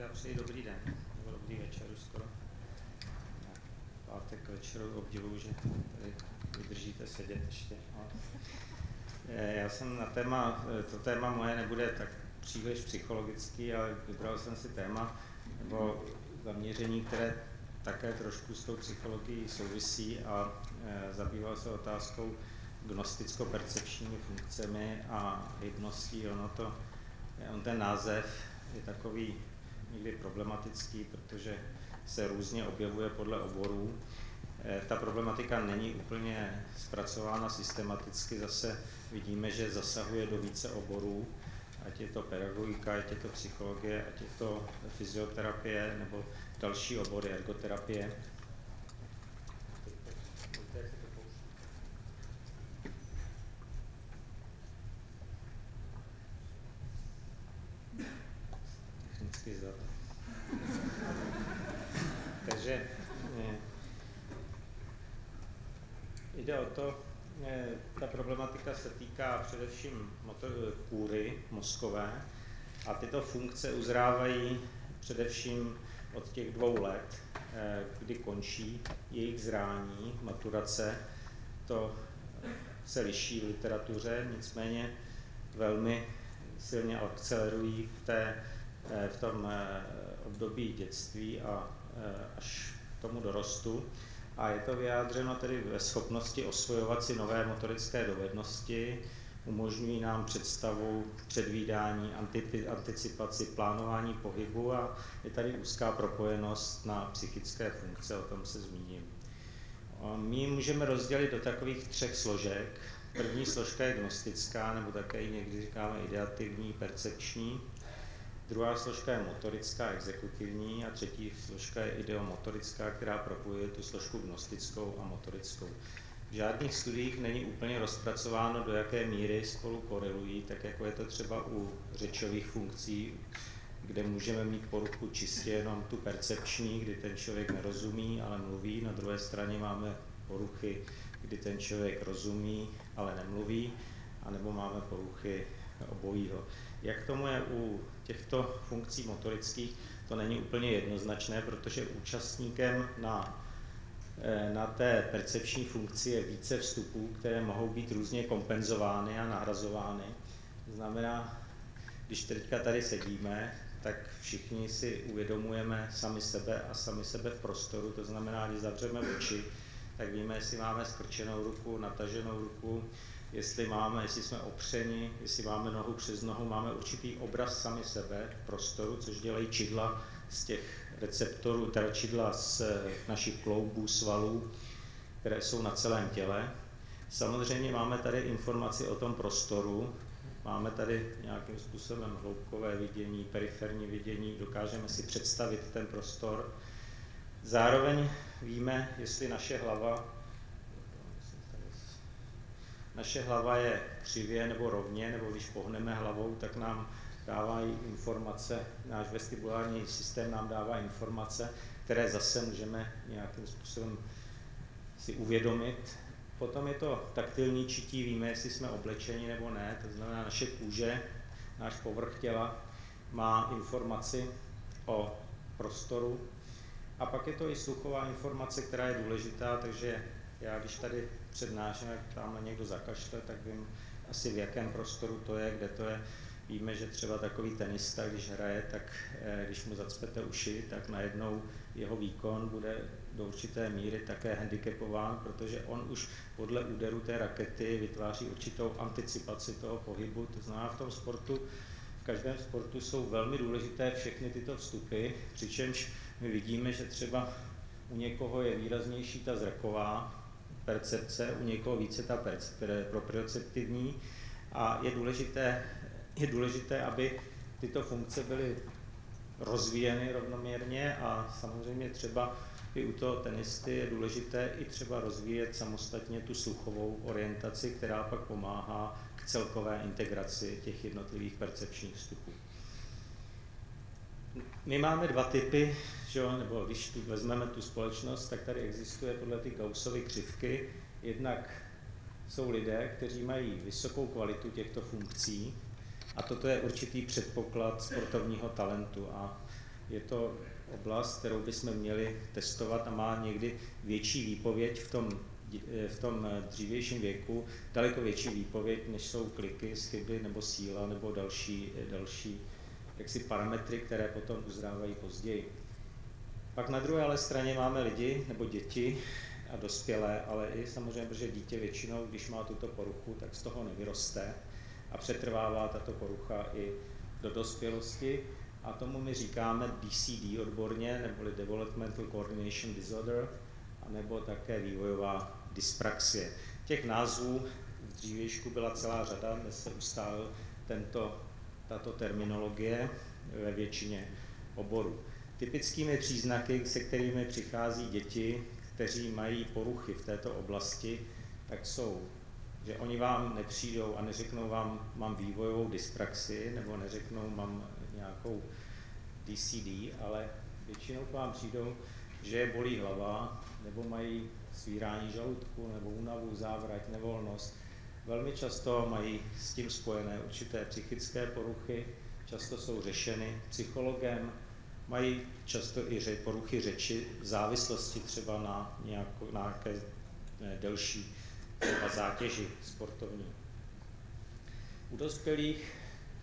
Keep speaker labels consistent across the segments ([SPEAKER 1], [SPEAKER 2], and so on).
[SPEAKER 1] já přeji dobrý den, nebo dobrý večer už skoro. Pátek večeru obdivuju, že tady vydržíte sedět ještě. Eh, já jsem na téma, eh, to téma moje nebude tak příliš psychologický, ale vybral jsem si téma nebo zaměření, které také trošku s tou psychologií souvisí a e, zabýval se otázkou gnosticko-percepčními funkcemi a hybností. Ono to, on ten název je takový někdy problematický, protože se různě objevuje podle oborů. E, ta problematika není úplně zpracována systematicky, zase vidíme, že zasahuje do více oborů, ať je to pedagogika, ať je to psychologie, ať je to fyzioterapie nebo další obory ergoterapie. Technicky Takže eh, jde o to, eh, ta problematika se týká především motor, kůry mozkové a tyto funkce uzrávají především od těch dvou let, eh, kdy končí jejich zrání, maturace. To se liší v literatuře, nicméně velmi silně akcelerují v, té, v tom eh, období dětství a až k tomu dorostu. A je to vyjádřeno tedy ve schopnosti osvojovat si nové motorické dovednosti, umožňují nám představu, předvídání, anticipaci, plánování pohybu a je tady úzká propojenost na psychické funkce, o tom se zmíním. My můžeme rozdělit do takových třech složek. První složka je gnostická, nebo také někdy říkáme ideativní, percepční. Druhá složka je motorická, exekutivní a třetí složka je ideomotorická, která propojuje tu složku gnostickou a motorickou. V žádných studiích není úplně rozpracováno, do jaké míry spolu korelují, tak jako je to třeba u řečových funkcí, kde můžeme mít poruchu čistě jenom tu percepční, kdy ten člověk nerozumí, ale mluví. Na druhé straně máme poruchy, kdy ten člověk rozumí, ale nemluví, anebo máme poruchy obojího. Jak tomu je u těchto funkcí motorických, to není úplně jednoznačné, protože účastníkem na Eh, na té percepční funkci je více vstupů, které mohou být různě kompenzovány a nahrazovány. To znamená, když teďka tady sedíme, tak všichni si uvědomujeme sami sebe a sami sebe v prostoru. To znamená, když zavřeme oči, tak víme, jestli máme skrčenou ruku, nataženou ruku, jestli máme, jestli jsme opřeni, jestli máme nohu přes nohu, máme určitý obraz sami sebe v prostoru, což dělají čidla z těch receptorů, teda čidla z našich kloubů, svalů, které jsou na celém těle. Samozřejmě máme tady informaci o tom prostoru, máme tady nějakým způsobem hloubkové vidění, periferní vidění, dokážeme si představit ten prostor. Zároveň víme, jestli naše hlava naše hlava je křivě nebo rovně, nebo když pohneme hlavou, tak nám dávají informace, náš vestibulární systém nám dává informace, které zase můžeme nějakým způsobem si uvědomit. Potom je to taktilní čití, víme, jestli jsme oblečeni nebo ne, to znamená naše kůže, náš povrch těla má informaci o prostoru. A pak je to i sluchová informace, která je důležitá, takže já když tady přednáším, jak tamhle někdo zakašle, tak vím asi v jakém prostoru to je, kde to je. Víme, že třeba takový tenista, když hraje, tak eh, když mu zacpete uši, tak najednou jeho výkon bude do určité míry také handicapován, protože on už podle úderu té rakety vytváří určitou anticipaci toho pohybu. To znamená, v tom sportu, v každém sportu jsou velmi důležité všechny tyto vstupy, přičemž my vidíme, že třeba u někoho je výraznější ta zraková percepce, u někoho více ta proprioceptivní a je důležité je důležité, aby tyto funkce byly rozvíjeny rovnoměrně a samozřejmě třeba i u toho tenisty je důležité i třeba rozvíjet samostatně tu sluchovou orientaci, která pak pomáhá k celkové integraci těch jednotlivých percepčních vstupů. My máme dva typy, že, nebo když tu vezmeme tu společnost, tak tady existuje podle ty Gaussovy křivky. Jednak jsou lidé, kteří mají vysokou kvalitu těchto funkcí, a toto je určitý předpoklad sportovního talentu. A je to oblast, kterou bychom měli testovat a má někdy větší výpověď v tom, v tom dřívějším věku, daleko větší výpověď, než jsou kliky, chyby nebo síla nebo další, další jaksi parametry, které potom uzrávají později. Pak na druhé ale straně máme lidi nebo děti a dospělé, ale i samozřejmě, protože dítě většinou, když má tuto poruchu, tak z toho nevyroste a přetrvává tato porucha i do dospělosti. A tomu my říkáme DCD odborně, neboli Developmental Coordination Disorder, nebo také vývojová dyspraxie. Těch názvů v dřívějšku byla celá řada, dnes se ustálil tento, tato terminologie ve většině oborů. Typickými příznaky, se kterými přichází děti, kteří mají poruchy v této oblasti, tak jsou, že oni vám nepřijdou a neřeknou vám, mám vývojovou dyspraxii, nebo neřeknou, mám nějakou DCD, ale většinou k vám přijdou, že je bolí hlava, nebo mají svírání žaludku, nebo únavu, závrať, nevolnost. Velmi často mají s tím spojené určité psychické poruchy, často jsou řešeny psychologem, mají často i ře, poruchy řeči v závislosti třeba na nějakou, na nějaké delší třeba zátěži sportovní. U dospělých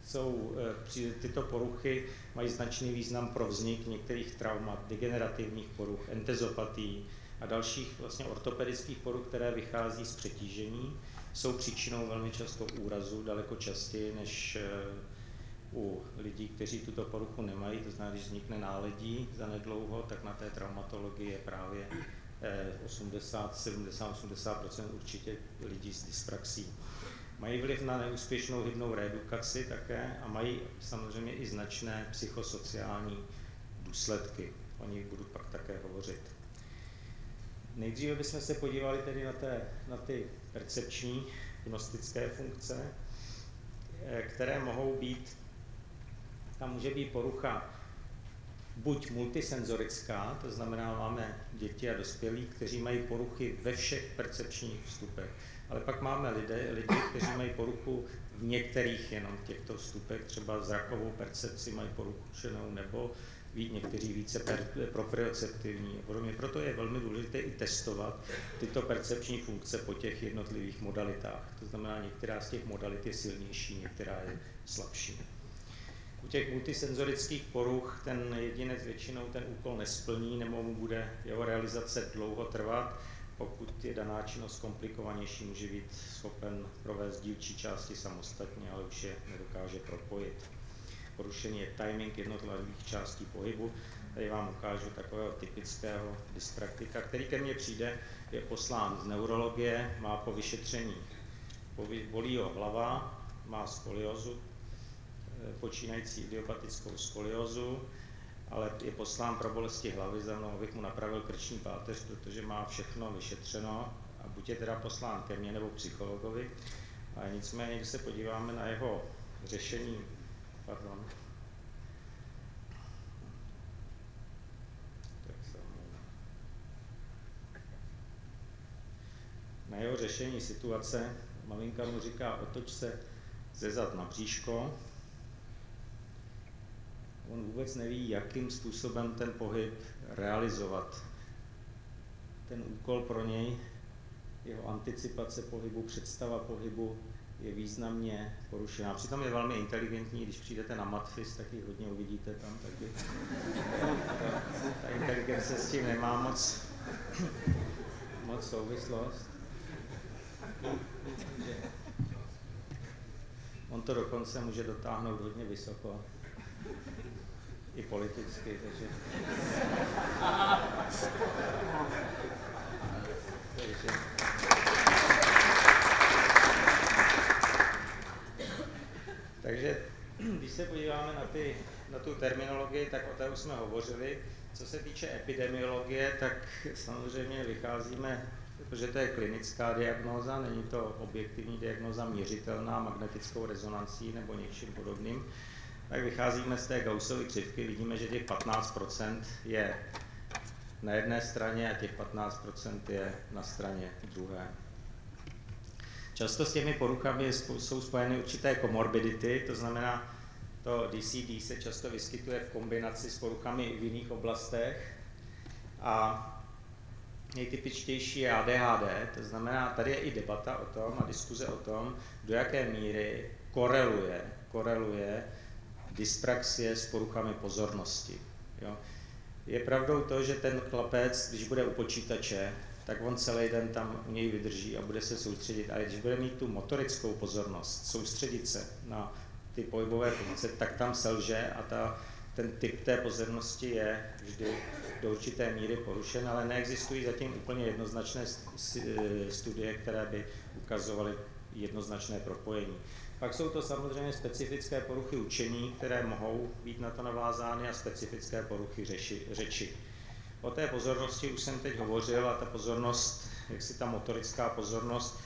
[SPEAKER 1] jsou při, tyto poruchy mají značný význam pro vznik některých traumat, degenerativních poruch, entezopatí a dalších vlastně ortopedických poruch, které vychází z přetížení. Jsou příčinou velmi často úrazu, daleko častěji než u lidí, kteří tuto poruchu nemají, to znamená, když vznikne náledí za nedlouho, tak na té traumatologii je právě 80, 70, 80% určitě lidí s dyspraxí. Mají vliv na neúspěšnou hybnou reedukaci také a mají samozřejmě i značné psychosociální důsledky. O nich budu pak také hovořit. Nejdříve bychom se podívali tedy na, té, na ty percepční gnostické funkce, eh, které mohou být tam může být porucha buď multisenzorická, to znamená, máme děti a dospělí, kteří mají poruchy ve všech percepčních vstupech, ale pak máme lidé, lidi, kteří mají poruchu v některých jenom těchto vstupech, třeba zrakovou percepci mají porušenou, nebo někteří více per, proprioceptivní podobně. Proto je velmi důležité i testovat tyto percepční funkce po těch jednotlivých modalitách. To znamená, některá z těch modalit je silnější, některá je slabší. U těch multisenzorických poruch ten jedinec většinou ten úkol nesplní nebo mu bude jeho realizace dlouho trvat. Pokud je daná činnost komplikovanější, může být schopen provést dílčí části samostatně, ale už je nedokáže propojit. Porušení je timing jednotlivých částí pohybu. Tady vám ukážu takového typického dyspraktika, který ke mně přijde, je poslán z neurologie, má po vyšetření bolí ho hlava, má skoliozu, počínající idiopatickou skoliózu, ale je poslán pro bolesti hlavy za mnou, abych mu napravil krční páteř, protože má všechno vyšetřeno. A buď je teda poslán ke mně nebo psychologovi. A nicméně, když se podíváme na jeho řešení, pardon, na jeho řešení situace maminka mu říká, otoč se ze zad na bříško, on vůbec neví, jakým způsobem ten pohyb realizovat. Ten úkol pro něj, jeho anticipace pohybu, představa pohybu je významně porušená. Přitom je velmi inteligentní, když přijdete na Matfis, tak ji hodně uvidíte tam, taky. Ta, ta inteligence s tím nemá moc, moc souvislost. On to dokonce může dotáhnout hodně vysoko i politicky, takže... takže... Takže když se podíváme na, ty, na tu terminologii, tak o té už jsme hovořili. Co se týče epidemiologie, tak samozřejmě vycházíme, protože to je klinická diagnóza, není to objektivní diagnóza měřitelná magnetickou rezonancí nebo něčím podobným tak vycházíme z té Gaussovy křivky, vidíme, že těch 15% je na jedné straně a těch 15% je na straně druhé. Často s těmi poruchami jsou spojeny určité komorbidity, to znamená, To DCD se často vyskytuje v kombinaci s poruchami v jiných oblastech a nejtypičtější je ADHD, to znamená, tady je i debata o tom a diskuze o tom, do jaké míry koreluje, koreluje dyspraxie s poruchami pozornosti. Jo. Je pravdou to, že ten chlapec, když bude u počítače, tak on celý den tam u něj vydrží a bude se soustředit. Ale když bude mít tu motorickou pozornost, soustředit se na ty pohybové funkce, tak tam selže a ta, ten typ té pozornosti je vždy do určité míry porušen, ale neexistují zatím úplně jednoznačné studie, které by ukazovaly jednoznačné propojení. Pak jsou to samozřejmě specifické poruchy učení, které mohou být na to navázány a specifické poruchy řeši, řeči. O té pozornosti už jsem teď hovořil a ta pozornost, jak si ta motorická pozornost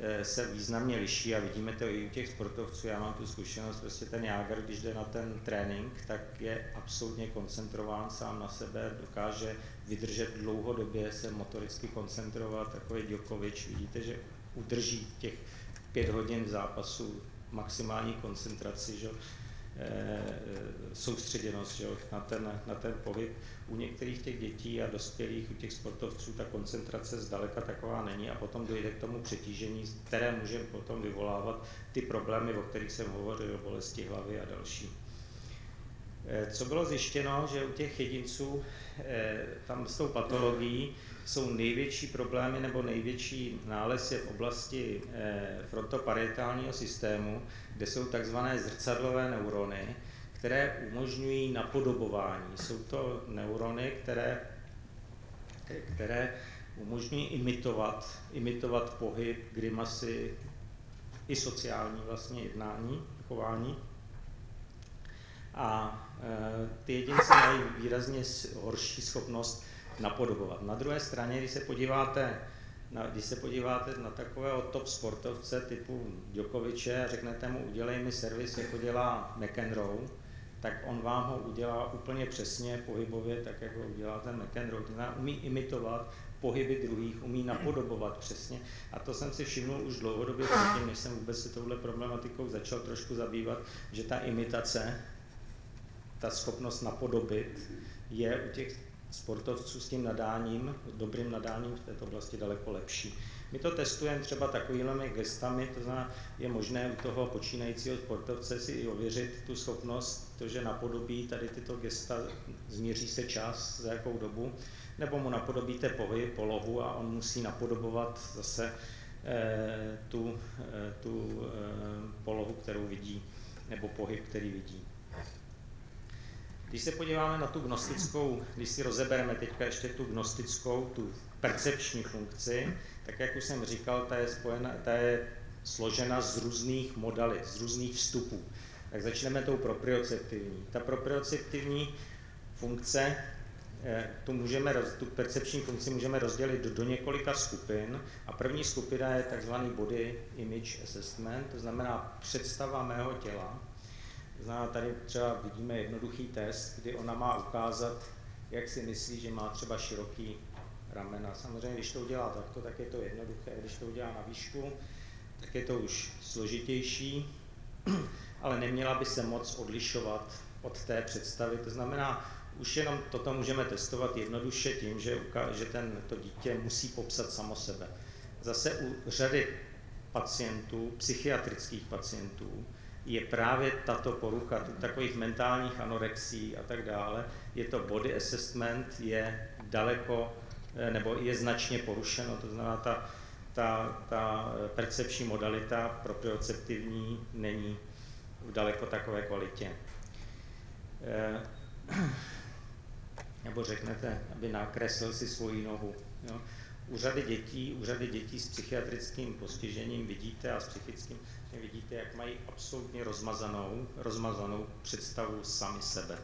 [SPEAKER 1] eh, se významně liší a vidíme to i u těch sportovců. Já mám tu zkušenost, prostě ten jágr, když jde na ten trénink, tak je absolutně koncentrován sám na sebe, dokáže vydržet dlouhodobě, se motoricky koncentrovat, takový Djokovic, vidíte, že udrží těch pět hodin zápasu maximální koncentraci, že, e, soustředěnost že, na, ten, na ten pohyb. U některých těch dětí a dospělých, u těch sportovců ta koncentrace zdaleka taková není a potom dojde k tomu přetížení, které může potom vyvolávat ty problémy, o kterých jsem hovořil, bolesti hlavy a další. E, co bylo zjištěno, že u těch jedinců e, tam s tou patologií jsou největší problémy nebo největší nález je v oblasti eh, frontoparietálního systému, kde jsou takzvané zrcadlové neurony, které umožňují napodobování. Jsou to neurony, které, které umožňují imitovat, imitovat pohyb, grimasy, i sociální vlastně jednání, chování. A e, ty jedinci mají výrazně horší schopnost napodobovat. Na druhé straně, když se podíváte na, když se podíváte na takového top sportovce typu Djokoviče a řeknete mu, udělej mi servis, jako dělá McEnroe, tak on vám ho udělá úplně přesně pohybově, tak jako udělá ten McEnroe. To umí imitovat pohyby druhých, umí napodobovat přesně. A to jsem si všiml už dlouhodobě předtím, než jsem vůbec se touhle problematikou začal trošku zabývat, že ta imitace, ta schopnost napodobit je u těch sportovců s tím nadáním, dobrým nadáním v této oblasti daleko lepší. My to testujeme třeba takovými gestami, to znamená, je možné u toho počínajícího sportovce si i ověřit tu schopnost, to, že napodobí tady tyto gesta, změří se čas, za jakou dobu, nebo mu napodobíte pohyb, polohu a on musí napodobovat zase eh, tu, eh, tu eh, polohu, kterou vidí, nebo pohyb, který vidí. Když se podíváme na tu gnostickou, když si rozebereme teďka ještě tu gnostickou, tu percepční funkci, tak jak už jsem říkal, ta je, spojena, ta je složena z různých modalit, z různých vstupů. Tak začneme tou proprioceptivní. Ta proprioceptivní funkce, eh, tu, můžeme, tu percepční funkci můžeme rozdělit do, do několika skupin a první skupina je takzvaný body image assessment, to znamená představa mého těla, Znamená, tady třeba vidíme jednoduchý test, kdy ona má ukázat, jak si myslí, že má třeba široký ramena. Samozřejmě, když to udělá takto, tak je to jednoduché. Když to udělá na výšku, tak je to už složitější, ale neměla by se moc odlišovat od té představy. To znamená, už jenom toto můžeme testovat jednoduše tím, že, že ten, to dítě musí popsat samo sebe. Zase u řady pacientů, psychiatrických pacientů, je právě tato porucha, takových mentálních anorexí a tak dále, je to body assessment, je daleko, eh, nebo je značně porušeno, to znamená, ta, ta, ta percepční modalita proprioceptivní není v daleko takové kvalitě. Eh, nebo řeknete, aby nakreslil si svoji nohu. Jo? U řady dětí, u řady dětí s psychiatrickým postižením vidíte a s psychickým vidíte, jak mají absolutně rozmazanou, rozmazanou představu sami sebe.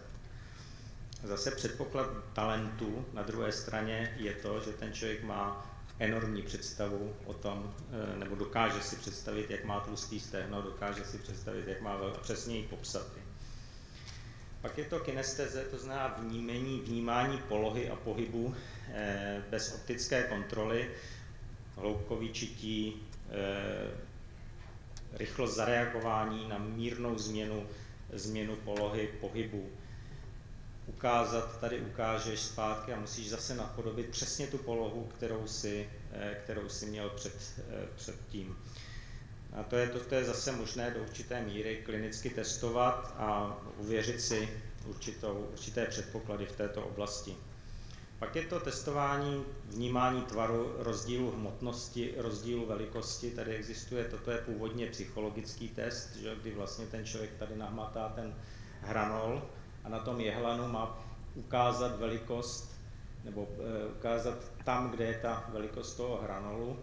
[SPEAKER 1] Zase předpoklad talentu na druhé straně je to, že ten člověk má enormní představu o tom, eh, nebo dokáže si představit, jak má tlustý stehno, dokáže si představit, jak má přesněji popsat. Pak je to kinesteze, to znamená vnímení, vnímání polohy a pohybu eh, bez optické kontroly, hloubkový čití, eh, rychlost zareagování na mírnou změnu změnu polohy pohybu. Ukázat, tady ukážeš zpátky a musíš zase napodobit přesně tu polohu, kterou si, eh, kterou si měl před, eh, předtím. A to je, to, to je zase možné do určité míry klinicky testovat a uvěřit si určitou, určité předpoklady v této oblasti. Pak je to testování vnímání tvaru, rozdílu hmotnosti, rozdílu velikosti. Tady existuje, toto je původně psychologický test, že, kdy vlastně ten člověk tady nahmatá ten hranol a na tom jehlanu má ukázat velikost nebo e, ukázat tam, kde je ta velikost toho hranolu.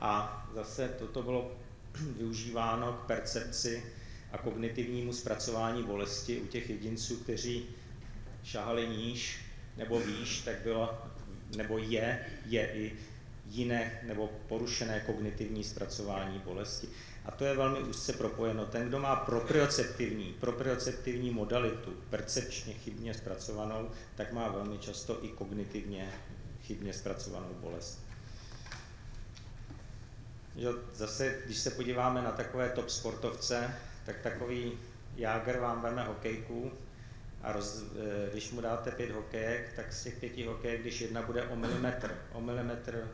[SPEAKER 1] A zase toto bylo využíváno k percepci a kognitivnímu zpracování bolesti u těch jedinců, kteří šahali níž nebo výš, tak bylo, nebo je, je i jiné nebo porušené kognitivní zpracování bolesti. A to je velmi úzce propojeno. Ten, kdo má proprioceptivní, proprioceptivní modalitu, percepčně chybně zpracovanou, tak má velmi často i kognitivně chybně zpracovanou bolest. Jo, zase, když se podíváme na takové top sportovce, tak takový Jágr vám veme hokejku a roz, eh, když mu dáte pět hokejek, tak z těch pěti hokejek, když jedna bude o milimetr, o milimetr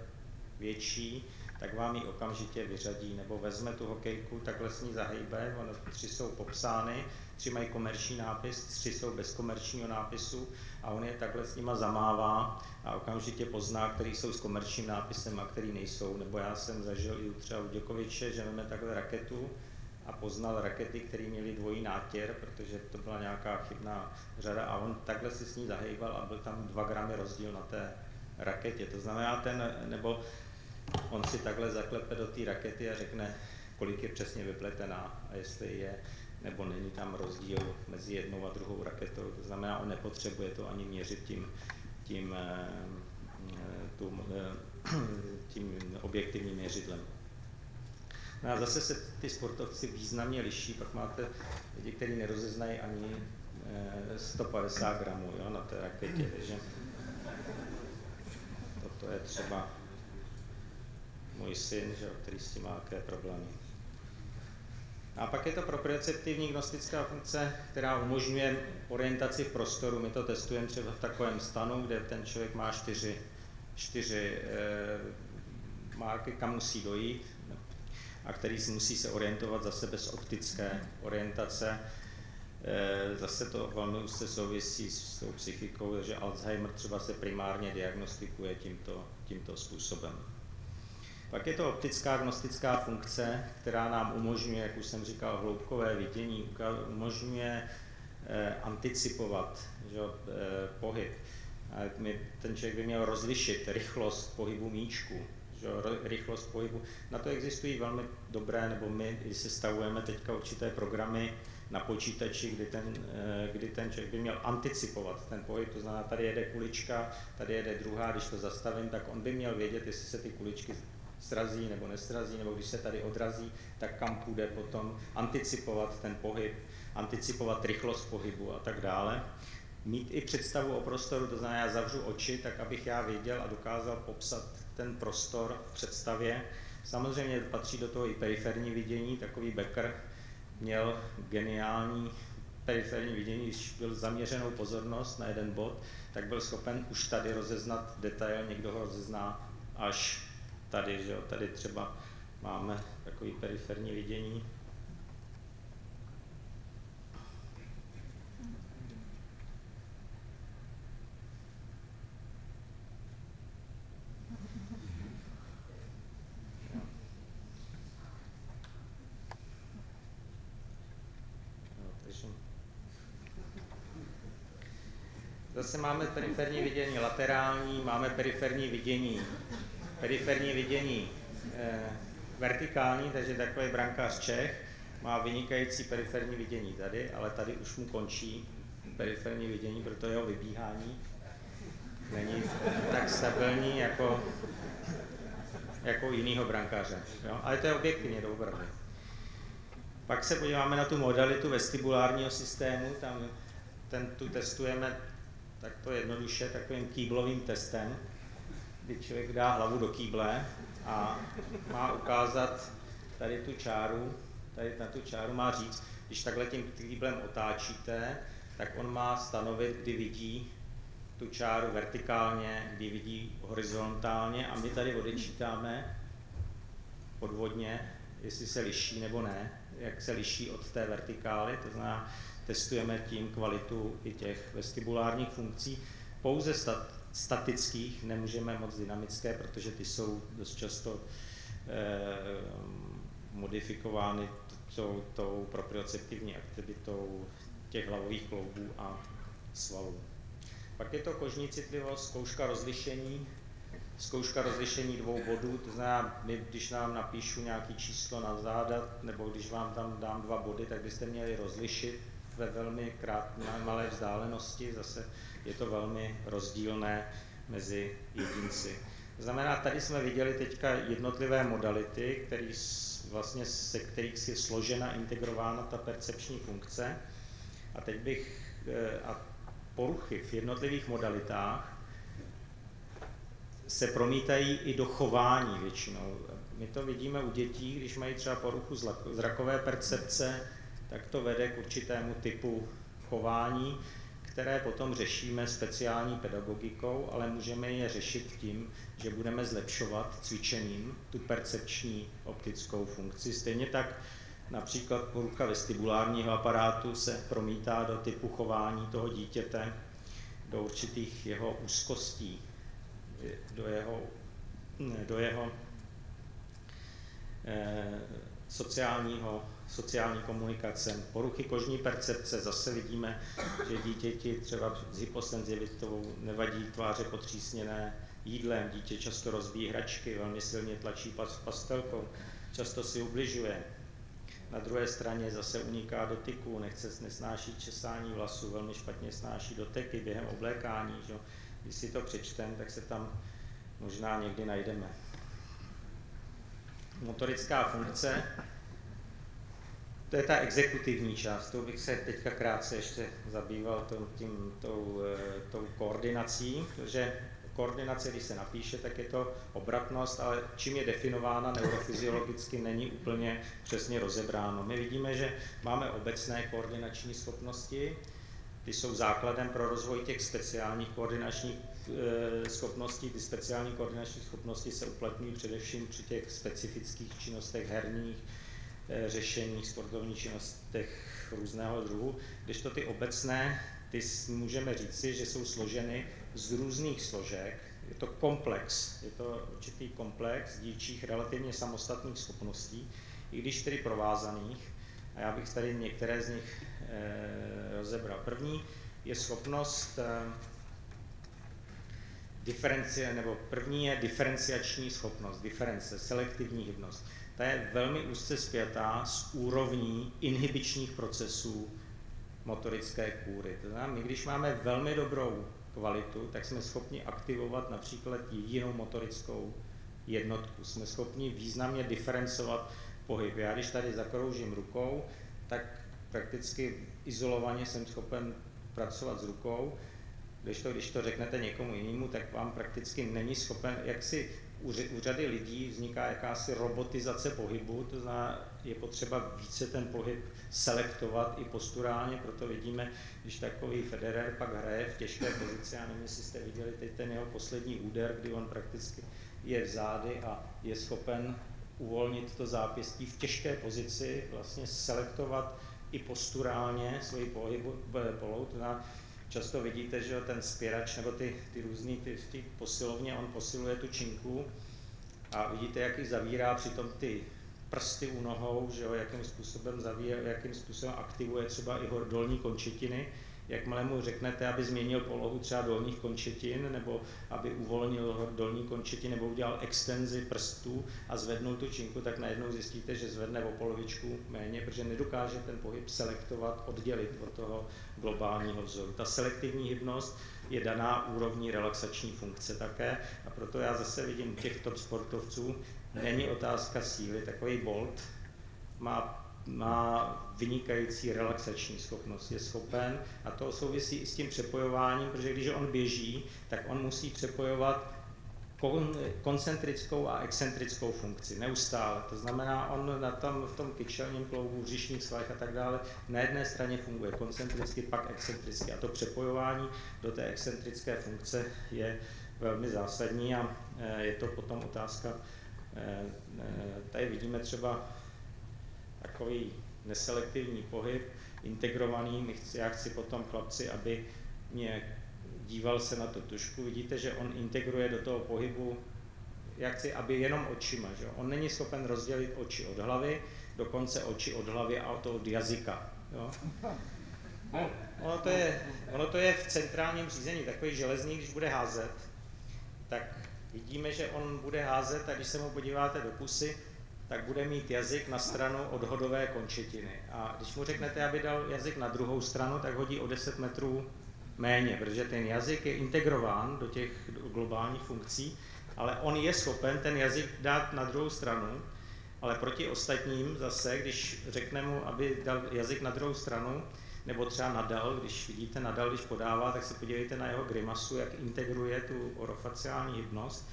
[SPEAKER 1] větší, tak vám ji okamžitě vyřadí, nebo vezme tu hokejku, takhle s ní zahýbe, ono tři jsou popsány, tři mají komerční nápis, tři jsou bez komerčního nápisu a on je takhle s nima zamává a okamžitě pozná, který jsou s komerčním nápisem a který nejsou. Nebo já jsem zažil i třeba u Děkoviče, že máme takhle raketu a poznal rakety, které měly dvojí nátěr, protože to byla nějaká chybná řada a on takhle si s ní zahejbal a byl tam dva gramy rozdíl na té raketě. To znamená ten, nebo on si takhle zaklepe do té rakety a řekne, kolik je přesně vypletená a jestli je nebo není tam rozdíl mezi jednou a druhou raketou. To znamená, on nepotřebuje to ani měřit tím, tím, eh, tím, eh, tím objektivním měřidlem. No a zase se ty sportovci významně liší, pak máte lidi, kteří nerozeznají ani 150 eh, gramů jo, na té raketě, takže toto je třeba můj syn, že, který s tím má také problémy. A pak je to proprioceptivní gnostická funkce, která umožňuje orientaci v prostoru. My to testujeme třeba v takovém stanu, kde ten člověk má čtyři, čtyři e, marky, kam musí dojít a který musí se orientovat zase bez optické orientace. E, zase to velmi úzce souvisí s tou psychikou, že Alzheimer třeba se primárně diagnostikuje tímto, tímto způsobem. Pak je to optická gnostická funkce, která nám umožňuje, jak už jsem říkal, hloubkové vidění, umožňuje eh, anticipovat že, eh, pohyb. Ten člověk by měl rozlišit rychlost pohybu míčku, rychlost pohybu. Na to existují velmi dobré, nebo my sestavujeme teďka určité programy na počítači, kdy ten, eh, kdy ten člověk by měl anticipovat ten pohyb, to znamená, tady jede kulička, tady jede druhá, když to zastavím, tak on by měl vědět, jestli se ty kuličky srazí nebo nesrazí, nebo když se tady odrazí, tak kam půjde potom, anticipovat ten pohyb, anticipovat rychlost pohybu a tak dále. Mít i představu o prostoru, to znamená, já zavřu oči, tak abych já věděl a dokázal popsat ten prostor v představě. Samozřejmě patří do toho i periferní vidění, takový Becker měl geniální periferní vidění, když byl zaměřenou pozornost na jeden bod, tak byl schopen už tady rozeznat detail, někdo ho rozezná až tady, že jo, tady třeba máme takový periferní vidění. Zase máme periferní vidění laterální, máme periferní vidění periferní vidění e, vertikální, takže takový brankář Čech má vynikající periferní vidění tady, ale tady už mu končí periferní vidění, proto jeho vybíhání není tak stabilní jako, jako jinýho brankáře. Jo? Ale to je objektivně doopravdy. Pak se podíváme na tu modalitu vestibulárního systému, tam ten tu testujeme takto jednoduše takovým kýblovým testem kdy člověk dá hlavu do kýble a má ukázat tady tu čáru, tady na tu čáru má říct, když takhle tím kýblem otáčíte, tak on má stanovit, kdy vidí tu čáru vertikálně, kdy vidí horizontálně a my tady odečítáme podvodně, jestli se liší nebo ne, jak se liší od té vertikály, to znamená, testujeme tím kvalitu i těch vestibulárních funkcí. Pouze stat, statických nemůžeme moc dynamické, protože ty jsou dost často eh, modifikovány tou, tou proprioceptivní aktivitou těch hlavových kloubů a svalů. Pak je to kožní citlivost, zkouška rozlišení, zkouška rozlišení dvou bodů, to znamená, my, když nám napíšu nějaké číslo na záda, nebo když vám tam dám dva body, tak byste měli rozlišit ve velmi krát, malé vzdálenosti, zase je to velmi rozdílné mezi jedinci. To znamená, tady jsme viděli teďka jednotlivé modality, který, vlastně, se kterých je složena, integrována ta percepční funkce. A teď bych, eh, a poruchy v jednotlivých modalitách se promítají i do chování většinou. My to vidíme u dětí, když mají třeba poruchu zrakové percepce, tak to vede k určitému typu chování, které potom řešíme speciální pedagogikou, ale můžeme je řešit tím, že budeme zlepšovat cvičením tu percepční optickou funkci. Stejně tak například porucha vestibulárního aparátu se promítá do typu chování toho dítěte, do určitých jeho úzkostí, do jeho, do jeho eh, sociálního sociální komunikace, poruchy kožní percepce, zase vidíme, že dítěti třeba s hyposenzivitou nevadí tváře potřísněné jídlem, dítě často rozbíjí hračky, velmi silně tlačí pastelkou, často si ubližuje. Na druhé straně zase uniká dotyku, nechce, nesnáší česání vlasů, velmi špatně snáší doteky během oblékání. Že? Když si to přečtem, tak se tam možná někdy najdeme. Motorická funkce, to je ta exekutivní část, to bych se teďka krátce ještě zabýval tím, tím, tou, eh, tou koordinací, protože koordinace, když se napíše, tak je to obratnost, ale čím je definována neurofyziologicky, není úplně přesně rozebráno. My vidíme, že máme obecné koordinační schopnosti, ty jsou základem pro rozvoj těch speciálních koordinačních e, schopností. Ty speciální koordinační schopnosti se uplatňují především při těch specifických činnostech herních, e, řešeních, sportovních činnostech různého druhu, když to ty obecné, ty můžeme říci, že jsou složeny z různých složek. Je to komplex, je to určitý komplex dílčích relativně samostatných schopností, i když tedy provázaných. A já bych tady některé z nich e, rozebral. První je schopnost e, diferencie, nebo první je diferenciační schopnost, diference, selektivní hybnost. Ta je velmi úzce spjatá s úrovní inhibičních procesů motorické kůry. To znamená, my když máme velmi dobrou kvalitu, tak jsme schopni aktivovat například jedinou motorickou jednotku. Jsme schopni významně diferencovat pohyb. Já když tady zakroužím rukou, tak prakticky izolovaně jsem schopen pracovat s rukou, když to, když to řeknete někomu jinému, tak vám prakticky není schopen, jak si u řady lidí vzniká jakási robotizace pohybu, to znamená, je potřeba více ten pohyb selektovat i posturálně, proto vidíme, když takový Federer pak hraje v těžké pozici, já nevím, jestli jste viděli teď ten jeho poslední úder, kdy on prakticky je v zády a je schopen uvolnit to zápěstí v těžké pozici, vlastně selektovat i posturálně svoji pohybu, polou, to znamená, často vidíte, že ten spěrač nebo ty, ty různý ty, ty posilovně, on posiluje tu činku a vidíte, jak ji zavírá přitom ty prsty u nohou, že jo, jakým způsobem zavírá, jakým způsobem aktivuje třeba i dolní končetiny, jakmile mu řeknete, aby změnil polohu třeba dolních končetin, nebo aby uvolnil dolní končetiny, nebo udělal extenzi prstů a zvednul tu činku, tak najednou zjistíte, že zvedne o polovičku méně, protože nedokáže ten pohyb selektovat, oddělit od toho globálního vzoru. Ta selektivní hybnost je daná úrovní relaxační funkce také a proto já zase vidím těch top sportovců, není otázka síly, takový Bolt má má vynikající relaxační schopnost, je schopen, a to souvisí i s tím přepojováním, protože když on běží, tak on musí přepojovat kon, koncentrickou a excentrickou funkci, neustále. To znamená, on na tom, v tom kyčelním kloubu, v říšních svalech a tak dále, na jedné straně funguje koncentricky, pak excentricky. A to přepojování do té excentrické funkce je velmi zásadní a e, je to potom otázka, e, e, tady vidíme třeba takový neselektivní pohyb, integrovaný, já chci potom chlapci, aby mě díval se na to tušku, vidíte, že on integruje do toho pohybu, jak chci, aby jenom očima, že? on není schopen rozdělit oči od hlavy, dokonce oči od hlavy a to od jazyka. Jo? No, ono, to je, ono to je v centrálním řízení, takový železný, když bude házet, tak vidíme, že on bude házet a když se mu podíváte do pusy, tak bude mít jazyk na stranu odhodové končetiny. A když mu řeknete, aby dal jazyk na druhou stranu, tak hodí o 10 metrů méně, protože ten jazyk je integrován do těch globálních funkcí, ale on je schopen ten jazyk dát na druhou stranu, ale proti ostatním zase, když řekne mu, aby dal jazyk na druhou stranu, nebo třeba nadal, když vidíte nadal, když podává, tak se podívejte na jeho grimasu, jak integruje tu orofaciální hybnost,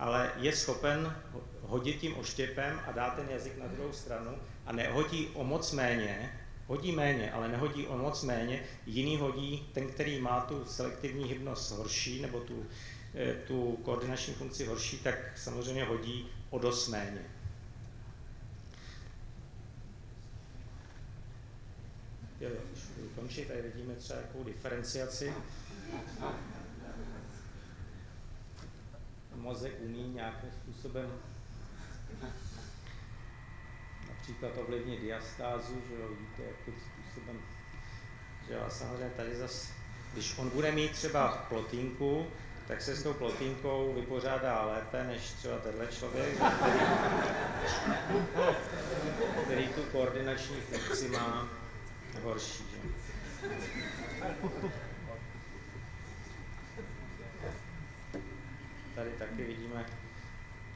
[SPEAKER 1] ale je schopen hodit tím oštěpem a dát ten jazyk na druhou stranu a nehodí o moc méně, hodí méně, ale nehodí o moc méně, jiný hodí, ten, který má tu selektivní hybnost horší, nebo tu, eh, tu koordinační funkci horší, tak samozřejmě hodí o dost méně. Jo, už budu tady vidíme třeba jakou diferenciaci. Mozek umí nějakým způsobem například ovlivnit diastázu, že jo, vidíte, jakým způsobem, že jo, a samozřejmě tady zase, když on bude mít třeba plotínku, tak se s tou plotínkou vypořádá lépe než třeba tenhle člověk, který, který tu koordinační funkci má horší. Že? Tady taky vidíme,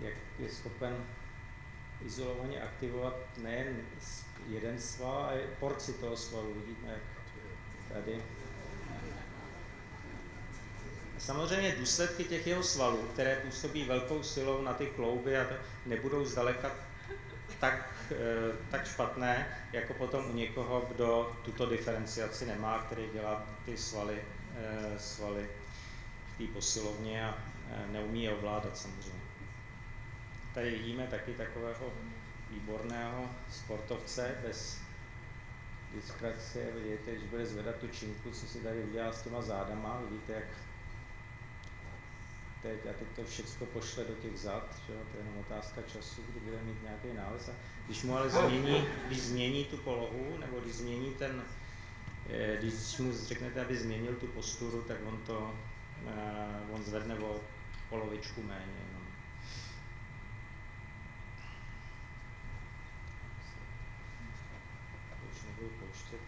[SPEAKER 1] jak je schopen izolovaně aktivovat nejen jeden sval, ale porci toho svalu. Vidíme, jak tady. Samozřejmě důsledky těch jeho svalů, které působí velkou silou na ty klouby, a to nebudou zdaleka tak, eh, tak špatné, jako potom u někoho, kdo tuto diferenciaci nemá, který dělá ty svaly, eh, svaly v té posilovně a neumí je ovládat samozřejmě. Tady vidíme taky takového výborného sportovce bez dyspraxie. Vidíte, když bude zvedat tu činku, co si tady udělá s těma zádama. Vidíte, jak teď a teď to všechno pošle do těch zad, že? to je jenom otázka času, kdy bude mít nějaký nález. Když mu ale změní, když změní tu polohu, nebo když změní ten, eh, když mu řeknete, aby změnil tu posturu, tak on to, eh, on zvedne o polovičku méně.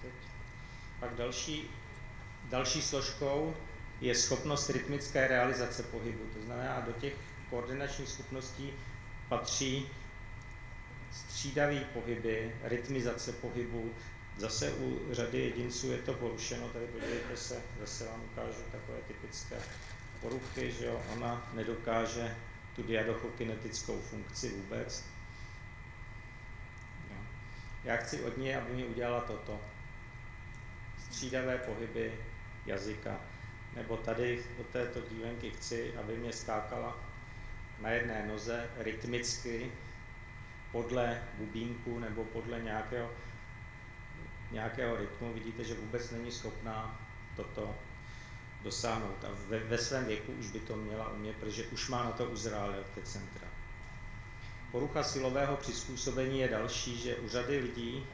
[SPEAKER 1] teď. Pak další, další složkou je schopnost rytmické realizace pohybu. To znamená, do těch koordinačních schopností patří střídavý pohyby, rytmizace pohybu. Zase u řady jedinců je to porušeno, tady podívejte se, zase vám ukážu takové typické poruchy, že jo, ona nedokáže tu diadochokinetickou funkci vůbec. Jo. Já chci od ní, aby mi udělala toto střídavé pohyby jazyka. Nebo tady od této dívenky chci, aby mě skákala na jedné noze rytmicky podle bubínku nebo podle nějakého, nějakého rytmu. Vidíte, že vůbec není schopná toto dosáhnout. A ve, ve svém věku už by to měla umět, protože už má na to uzrálé ty centra. Porucha silového přizpůsobení je další, že u řady lidí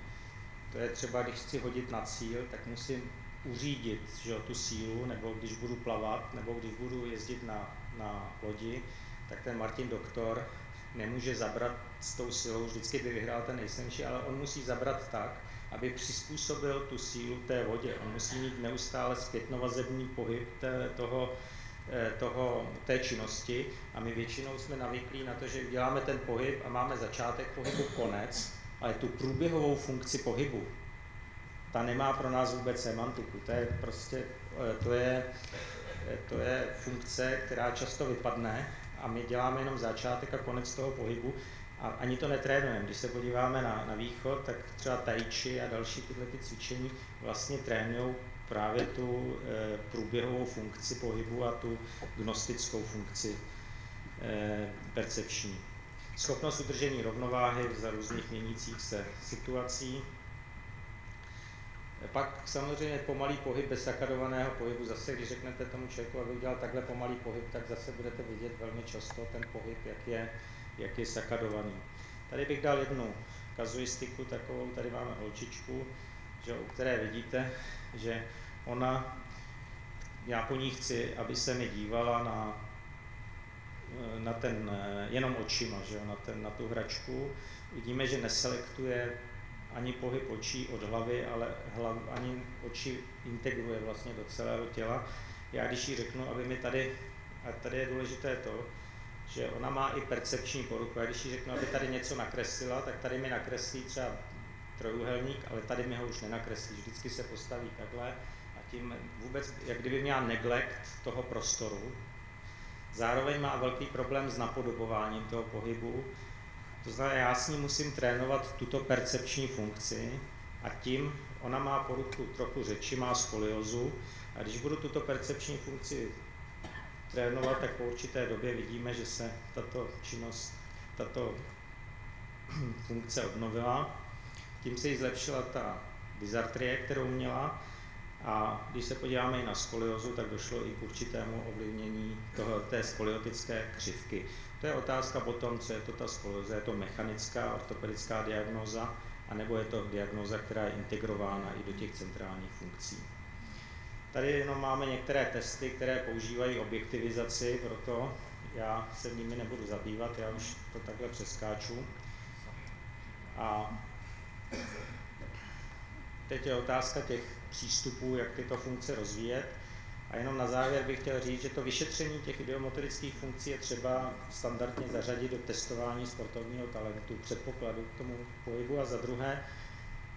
[SPEAKER 1] to je třeba, když chci hodit na cíl, tak musím uřídit že, tu sílu, nebo když budu plavat, nebo když budu jezdit na, na lodi, tak ten Martin Doktor nemůže zabrat s tou silou, vždycky by vyhrál ten nejsilnější, ale on musí zabrat tak, aby přizpůsobil tu sílu té vodě. On musí mít neustále zpětnovazební pohyb té, toho, eh, toho, té činnosti a my většinou jsme navyklí na to, že uděláme ten pohyb a máme začátek pohybu, konec ale tu průběhovou funkci pohybu, ta nemá pro nás vůbec semantiku. To je prostě, eh, to je, eh, to je funkce, která často vypadne a my děláme jenom začátek a konec toho pohybu a ani to netrénujeme. Když se podíváme na, na východ, tak třeba tai chi a další tyhle ty cvičení vlastně trénují právě tu e, průběhovou funkci pohybu a tu gnostickou funkci e, percepční. Schopnost udržení rovnováhy za různých měnících se situací. Pak samozřejmě pomalý pohyb bez sakadovaného pohybu. Zase, když řeknete tomu člověku, aby udělal takhle pomalý pohyb, tak zase budete vidět velmi často ten pohyb, jak je, jak je sakadovaný. Tady bych dal jednu kazuistiku takovou, tady máme holčičku, že, u které vidíte, že ona, já po ní chci, aby se mi dívala na, na ten, jenom očima, že na, ten, na tu hračku. Vidíme, že neselektuje ani pohyb očí od hlavy, ale hlav, ani oči integruje vlastně do celého těla. Já když jí řeknu, aby mi tady, a tady je důležité to, že ona má i percepční poruchu. A když jí řeknu, aby tady něco nakreslila, tak tady mi nakreslí třeba trojuhelník, ale tady mi ho už nenakreslí. Vždycky se postaví takhle a tím vůbec, jak kdyby měla neglect toho prostoru. Zároveň má velký problém s napodobováním toho pohybu. To znamená, já s ní musím trénovat tuto percepční funkci a tím ona má poruchu trochu řeči, má skoliozu a když budu tuto percepční funkci trénovat, tak po určité době vidíme, že se tato činnost, tato funkce obnovila. Tím se jí zlepšila ta dysartrie, kterou měla. A když se podíváme i na skoliozu, tak došlo i k určitému ovlivnění toho, té skoliotické křivky. To je otázka potom, co je to ta skolioza. Je to mechanická ortopedická diagnóza, anebo je to diagnóza, která je integrována i do těch centrálních funkcí. Tady jenom máme některé testy, které používají objektivizaci, proto já se nimi nebudu zabývat, já už to takhle přeskáču. A teď je otázka těch přístupů, jak tyto funkce rozvíjet. A jenom na závěr bych chtěl říct, že to vyšetření těch ideomotorických funkcí je třeba standardně zařadit do testování sportovního talentu, předpokladu k tomu pohybu a za druhé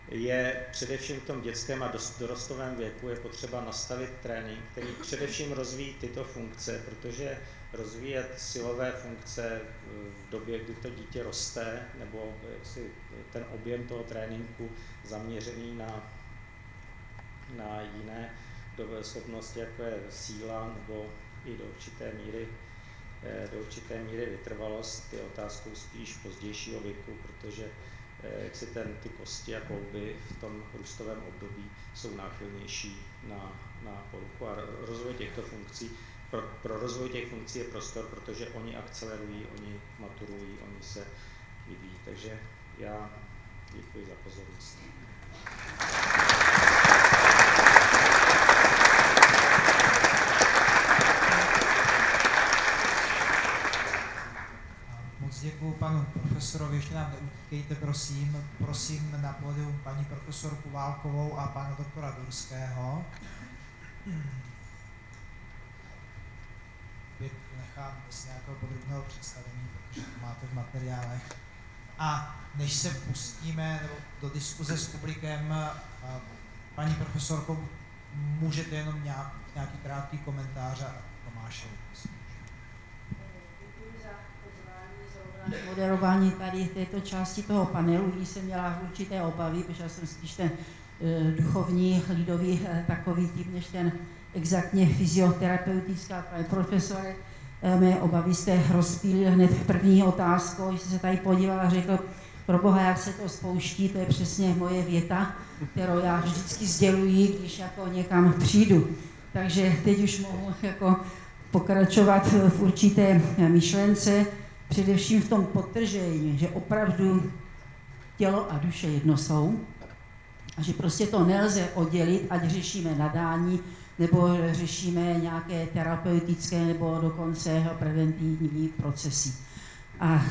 [SPEAKER 1] je především v tom dětském a dorostovém věku je potřeba nastavit trénink, který především rozvíjí tyto funkce, protože rozvíjet silové funkce v době, kdy to dítě roste, nebo jaksi ten objem toho tréninku zaměřený na, na jiné schopnosti, jako je síla nebo i do určité míry eh, do určité míry vytrvalost je otázkou spíš pozdějšího věku, protože jak si ten, ty kosti a klouby v tom růstovém období jsou náchylnější na, na poruchu a rozvoj těchto funkcí. Pro, pro rozvoj těch funkcí je prostor, protože oni akcelerují, oni maturují, oni se vyvíjí. Takže já děkuji za pozornost.
[SPEAKER 2] děkuji panu profesorovi, ještě nám neutíkejte, prosím. Prosím na pódium paní profesorku Válkovou a pana doktora Durského. Nechám bez nějakého podrobného představení, protože to máte v materiálech. A než se pustíme do diskuze s publikem, paní profesorko, můžete jenom nějaký krátký komentář a Tomášovi.
[SPEAKER 3] Moderování tady této části toho panelu, když jsem měla určité obavy, protože já jsem spíš ten e, duchovní, lidový e, takový typ, než ten exaktně fyzioterapeutická. Pane profesore, e, mé obavy jste rozpílil hned první otázkou, když se tady podíval a řekl, pro boha, jak se to spouští, to je přesně moje věta, kterou já vždycky sděluji, když jako někam přijdu. Takže teď už mohu jako pokračovat v určité myšlence, především v tom potržení, že opravdu tělo a duše jedno jsou a že prostě to nelze oddělit, ať řešíme nadání, nebo řešíme nějaké terapeutické nebo dokonce preventivní procesy. A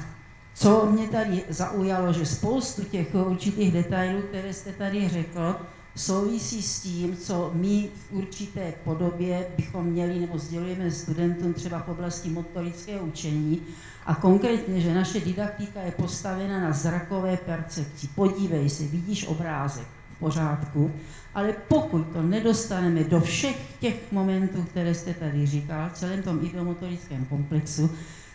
[SPEAKER 3] co mě tady zaujalo, že spoustu těch určitých detailů, které jste tady řekl, souvisí s tím, co my v určité podobě bychom měli nebo sdělujeme studentům třeba v oblasti motorického učení, a konkrétně, že naše didaktika je postavena na zrakové percepci. Podívej se, vidíš obrázek, v pořádku, ale pokud to nedostaneme do všech těch momentů, které jste tady říkal, v celém tom ideomotorickém komplexu,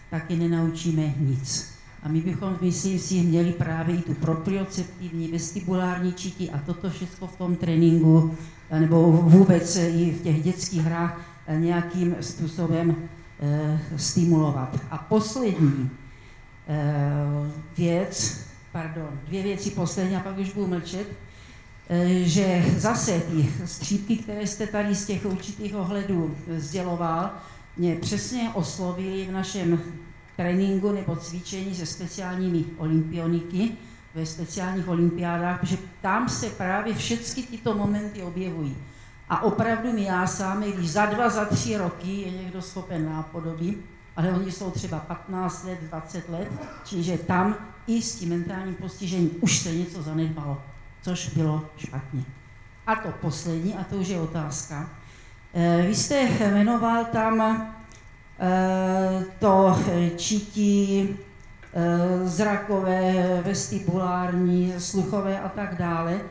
[SPEAKER 3] taky nenaučíme nic. A my bychom, myslím si, měli právě i tu proprioceptivní, vestibulární čití a toto všechno v tom tréninku, nebo vůbec i v těch dětských hrách nějakým způsobem e, stimulovat. A poslední e, věc, pardon, dvě věci poslední a pak už budu mlčet, e, že zase ty střípky, které jste tady z těch určitých ohledů sděloval, mě přesně oslovili v našem tréninku nebo cvičení se speciálními olympioniky, ve speciálních olympiádách, protože tam se právě všechny tyto momenty objevují. A opravdu my já sám, když za dva, za tři roky je někdo schopen nápodobí, ale oni jsou třeba 15 let, 20 let, čiže tam i s tím mentálním postižením už se něco zanedbalo, což bylo špatně. A to poslední, a to už je otázka. Eh, vy jste jmenoval tam to čítí eh, zrakové, vestibulární, sluchové a tak dále.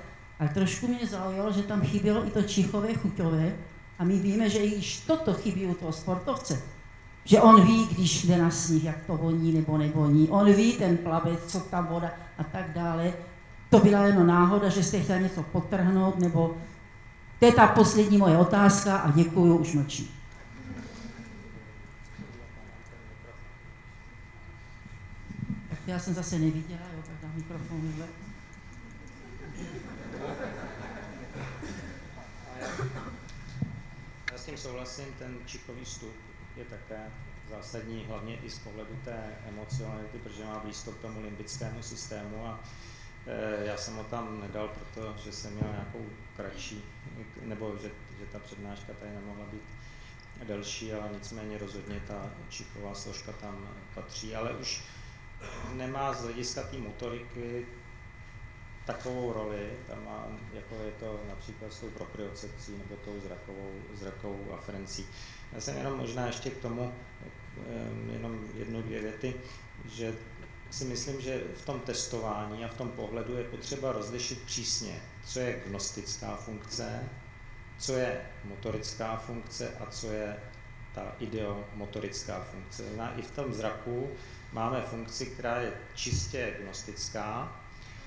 [SPEAKER 3] Ale trošku mě zaujalo, že tam chybělo i to čichové, chuťové. A my víme, že i toto chybí u toho sportovce. Že on ví, když jde na sníh, jak to voní nebo nevoní. On ví ten plavec, co tam voda a tak dále. To byla jenom náhoda, že jste chtěl něco potrhnout, nebo to je ta poslední moje otázka a děkuju, už mlčím. Já jsem zase neviděla, jo, tak dám mikrofon.
[SPEAKER 1] Já s tím souhlasím, ten čikový vstup je také zásadní, hlavně i z pohledu té emocionality, protože má blízko k tomu limbickému systému a e, já jsem ho tam nedal, protože jsem měl nějakou kratší, nebo že, že ta přednáška tady nemohla být delší, ale nicméně rozhodně ta čichová složka tam patří, ale už nemá z hlediska té motoriky takovou roli, tam má, jako je to například s tou propriocepcí nebo tou zrakovou, zrakovou aferencí. Já jsem jenom možná ještě k tomu jenom jednu, dvě věty, že si myslím, že v tom testování a v tom pohledu je potřeba rozlišit přísně, co je gnostická funkce, co je motorická funkce a co je ta ideomotorická funkce. I v tom zraku máme funkci, která je čistě gnostická,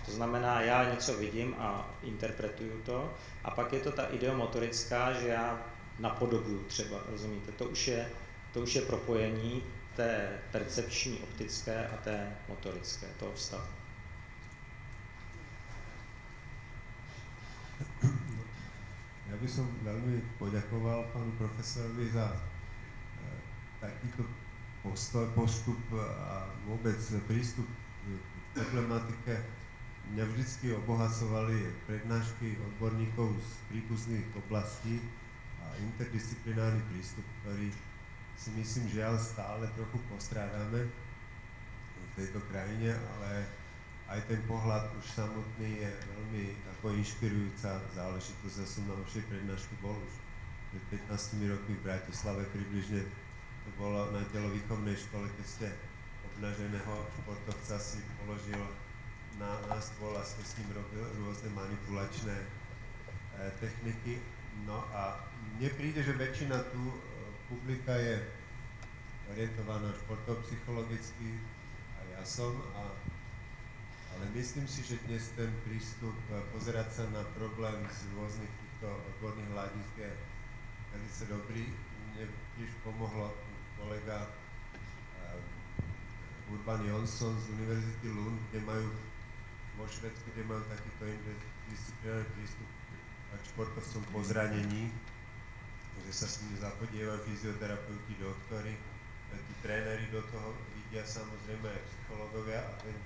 [SPEAKER 1] to znamená, já něco vidím a interpretuju to, a pak je to ta ideomotorická, že já napodobuju třeba, rozumíte? To už je, to už je propojení té percepční, optické a té motorické, toho vztahu.
[SPEAKER 4] Já bych velmi poděkoval panu profesorovi za eh, takýto postup a vůbec přístup k problematike Mňa vždycky obohacovali prednášky odborníkov z príbuzných oblastí a interdisciplinárny prístup, ktorý si myslím, že ale stále trochu postrádame v tejto krajine, ale aj ten pohľad už samotný je veľmi ako inšpirujúca záležitosť. Ja som na vašej prednáške bol už pred 15 rokmi v Bratislave približne. To bolo na telovýchovnej škole, keď ste obnaženého športovca si položil na, na stôl a ste s ním robil rôzne manipulačné e, techniky. No a mne príde, že väčšina tu e, publika je orientovaná športopsychologicky a ja som, a, ale myslím si, že dnes ten prístup e, pozerať sa na problém z rôznych týchto odborných hľadisk je velice dobrý. Mne tiež pomohlo kolega Urban Jonsson z Univerzity Lund, kde majú vo Švedsku, kde majú takýto disciplinárny prístup k športovcom po zranení, že sa s nimi zapodievajú fyzioterapeuti, doktory, tí tréneri do toho vidia samozrejme aj psychológovia a ten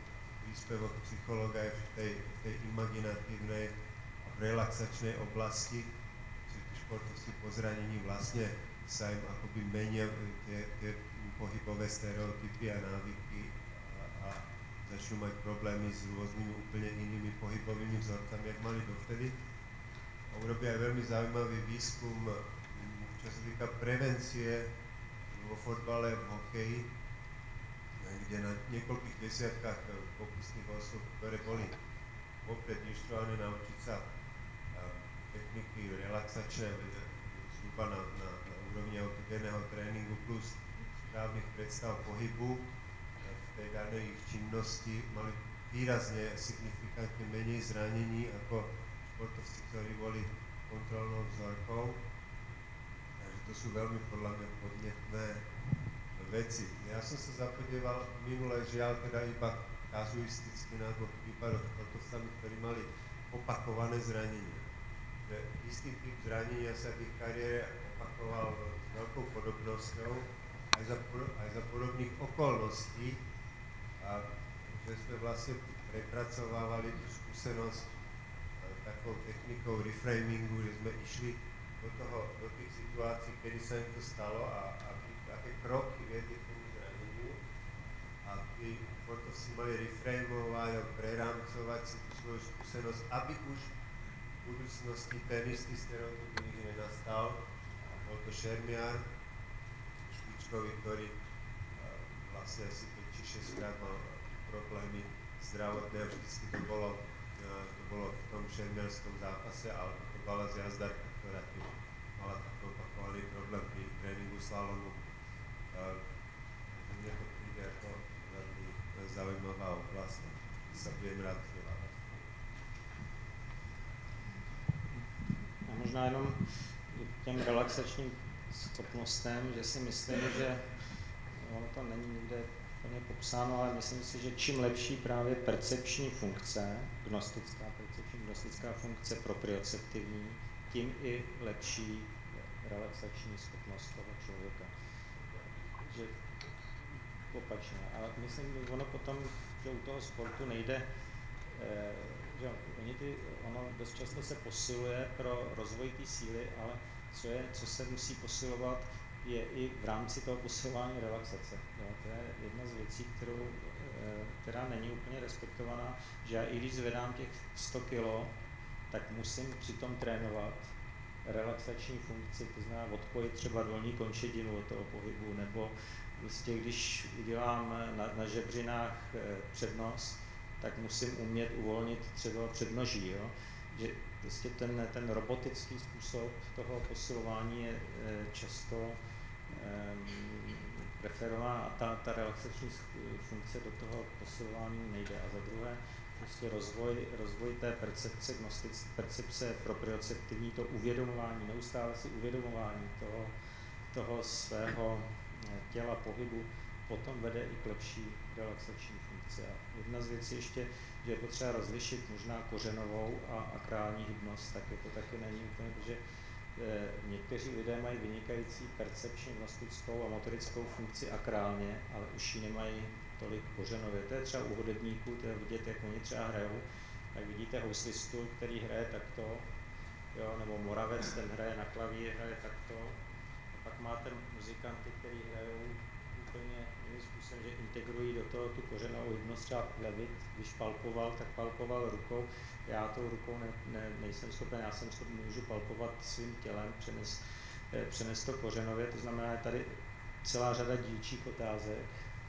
[SPEAKER 4] príspevok psychológa je v tej, v tej imaginatívnej a relaxačnej oblasti, že tí športovci po zranení vlastne sa im akoby menia tie, tie pohybové stereotypy a návyky začnú mať problémy s rôznymi úplne inými pohybovými vzorcami, jak mali dovtedy. A urobia aj veľmi zaujímavý výskum, čo sa týka prevencie vo fotbale, v hokeji, kde na niekoľkých desiatkách pokusných osob, ktoré boli vopred inštruované naučiť sa techniky relaxačné, zhruba na, na, na úrovni autogénneho tréningu plus správnych predstav pohybu v tej danej činnosti mali výrazne, signifikantne menej zranení ako športovci, ktorí boli kontrolnou vzorkou. Takže to sú veľmi podľa mňa podnetné veci. Ja som sa zapodieval minule, žiaľ teda iba kazuisticky na dvoch prípadoch športovcami, ktorí mali opakované zranenia. Že istý typ zranenia sa v ich kariére opakoval s veľkou podobnosťou aj za, aj za podobných okolností a že sme vlastne prepracovávali tú skúsenosť e, takou technikou reframingu, že sme išli do, toho, do tých situácií, kedy sa im to stalo a, a aké kroky viedli k tomu zraneniu a tí si mali reframovať a prerámcovať si tú svoju skúsenosť, aby už v budúcnosti ten istý stereotyp nikdy nenastal. Bol to Šermiar, špičkový, ktorý e, vlastne asi 5 či 6 krát mal problémy zdravotné a vždycky to bolo, e, to bolo v tom šermiarskom zápase, ale to bola z jazdarka, ktorá tiež mala taký opakovaný problém pri tréningu slalomu. E, mne to príde ako veľmi zaujímavá oblasť, sa budem rád vzdelávať.
[SPEAKER 1] Možná jenom těm relaxačním schopnostem, že si myslím, že ono to není nikde úplně popsáno, ale myslím si, že čím lepší právě percepční funkce, gnostická percepční, gnostická funkce proprioceptivní, tím i lepší relaxační schopnost toho člověka. Že opačně. Ale myslím, že ono potom, že u toho sportu nejde, eh, že ty, ono dost často se posiluje pro rozvoj té síly, ale co, je, co se musí posilovat, je i v rámci toho posilování relaxace. Jo, to je jedna z věcí, kterou, eh, která není úplně respektovaná, že já i když zvedám těch 100 kg, tak musím přitom trénovat relaxační funkci, to znamená odpojit třeba dolní končetinu od toho pohybu, nebo prostě když udělám na, na žebřinách eh, přednos, tak musím umět uvolnit třeba přednoží, jo? že prostě ten, ten robotický způsob toho posilování je eh, často preferovaná a ta, ta relaxační funkce do toho posilování nejde. A za druhé, prostě rozvoj, rozvoj té percepce, gnostic, percepce proprioceptivní, to uvědomování, neustále si uvědomování toho, toho svého eh, těla, pohybu, potom vede i k lepší relaxační funkci. A jedna z věcí ještě, že je potřeba rozlišit možná kořenovou a akrální hybnost, tak je to taky není úplně, protože Eh, někteří lidé mají vynikající percepční, gnostickou a motorickou funkci akrálně, ale už ji nemají tolik kořenově. To je třeba u hudebníků, to je vidět, jak oni třeba hrajou. Tak vidíte houslistu, který hraje takto, jo, nebo moravec, ten hraje na klavír, hraje takto. A pak máte muzikanty, kteří hrajou úplně jiným způsobem, že integrují do toho tu kořenovou hybnost, třeba levit, když palpoval, tak palpoval rukou. Já tou rukou ne, ne, nejsem schopen, já jsem schopen, můžu palpovat svým tělem, přenes, eh, přenes to kořenově, to znamená, je tady celá řada dílčích otázek,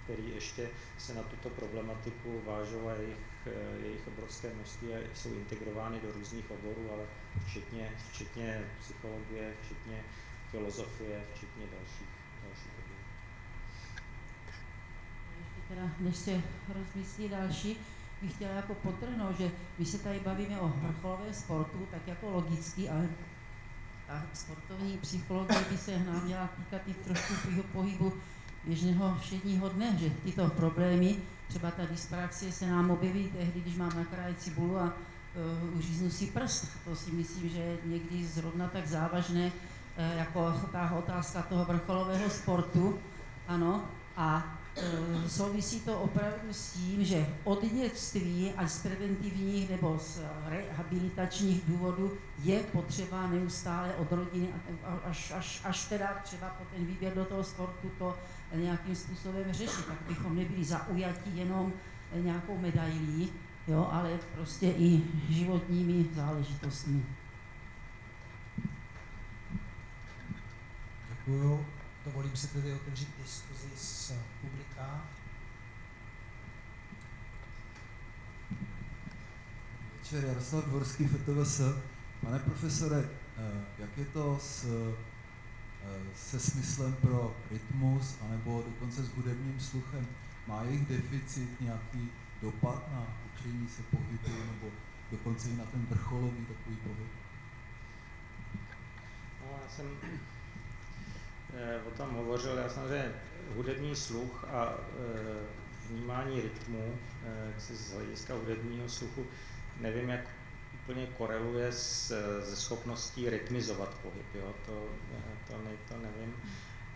[SPEAKER 1] které ještě se na tuto problematiku vážou a jejich, eh, jejich obrovské množství jsou integrovány do různých oborů, ale včetně, včetně psychologie, včetně filozofie, včetně dalších oborů.
[SPEAKER 3] Ještě teda, než se rozmyslí další, bych chtěla jako potrhnout, že my se tady bavíme o vrcholovém sportu, tak jako logicky, ale ta sportovní psychologie by se nám měla týkat i trošku tvýho pohybu běžného všedního dne, že tyto problémy, třeba ta dyspraxie se nám objeví tehdy, když mám na kraji cibulu a uh, uříznu si prst. To si myslím, že je někdy zrovna tak závažné, uh, jako ta otázka toho vrcholového sportu. Ano, a souvisí to opravdu s tím, že od dětství až z preventivních nebo z rehabilitačních důvodů je potřeba neustále od rodiny až, až, až teda třeba po ten výběr do toho sportu to nějakým způsobem řešit, tak bychom nebyli zaujatí jenom nějakou medailí, jo, ale prostě i životními záležitostmi.
[SPEAKER 2] Děkuju. Dovolím si tedy otevřít diskuzi s publika.
[SPEAKER 5] Večer, Jaroslav Dvorský, FTVS. Pane profesore, eh, jak je to s eh, se smyslem pro rytmus, anebo dokonce s hudebním sluchem. Má jejich deficit nějaký dopad na učení se pohybu, nebo dokonce i na ten vrcholový takový pohyb?
[SPEAKER 1] No, já jsem o tom hovořil, já samozřejmě hudební sluch a eh, vnímání rytmu eh, z hlediska hudebního sluchu nevím, jak úplně koreluje s, se schopností rytmizovat pohyb. Jo? To, to, ne, to nevím.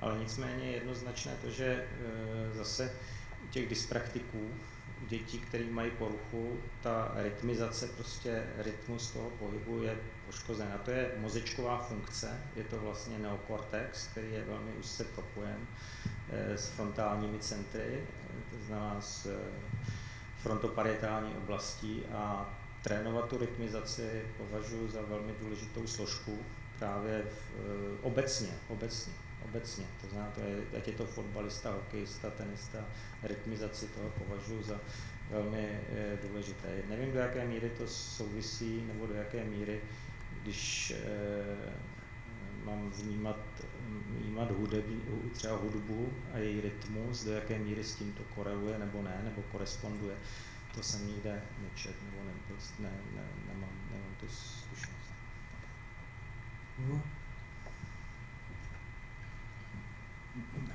[SPEAKER 1] Ale nicméně je jednoznačné to, že zase u těch dyspraktiků dětí, které mají poruchu, ta rytmizace, prostě rytmus toho pohybu je poškozená. To je mozečková funkce, je to vlastně neokortex, který je velmi úzce propojen eh, s frontálními centry, to znamená s eh, frontoparietální oblastí a trénovat tu rytmizaci považuji za velmi důležitou složku právě v, eh, obecně, obecně obecně. To znamená, to je, ať je to fotbalista, hokejista, tenista, rytmizaci toho považuji za velmi důležité. Nevím, do jaké míry to souvisí, nebo do jaké míry, když e, mám vnímat, vnímat hudebí, třeba hudbu a její rytmus, do jaké míry s tím to koreluje nebo ne, nebo koresponduje. To jsem nikde nečet, nebo ne, ne, ne, nemám, nemám tu zkušenost.
[SPEAKER 2] Uh.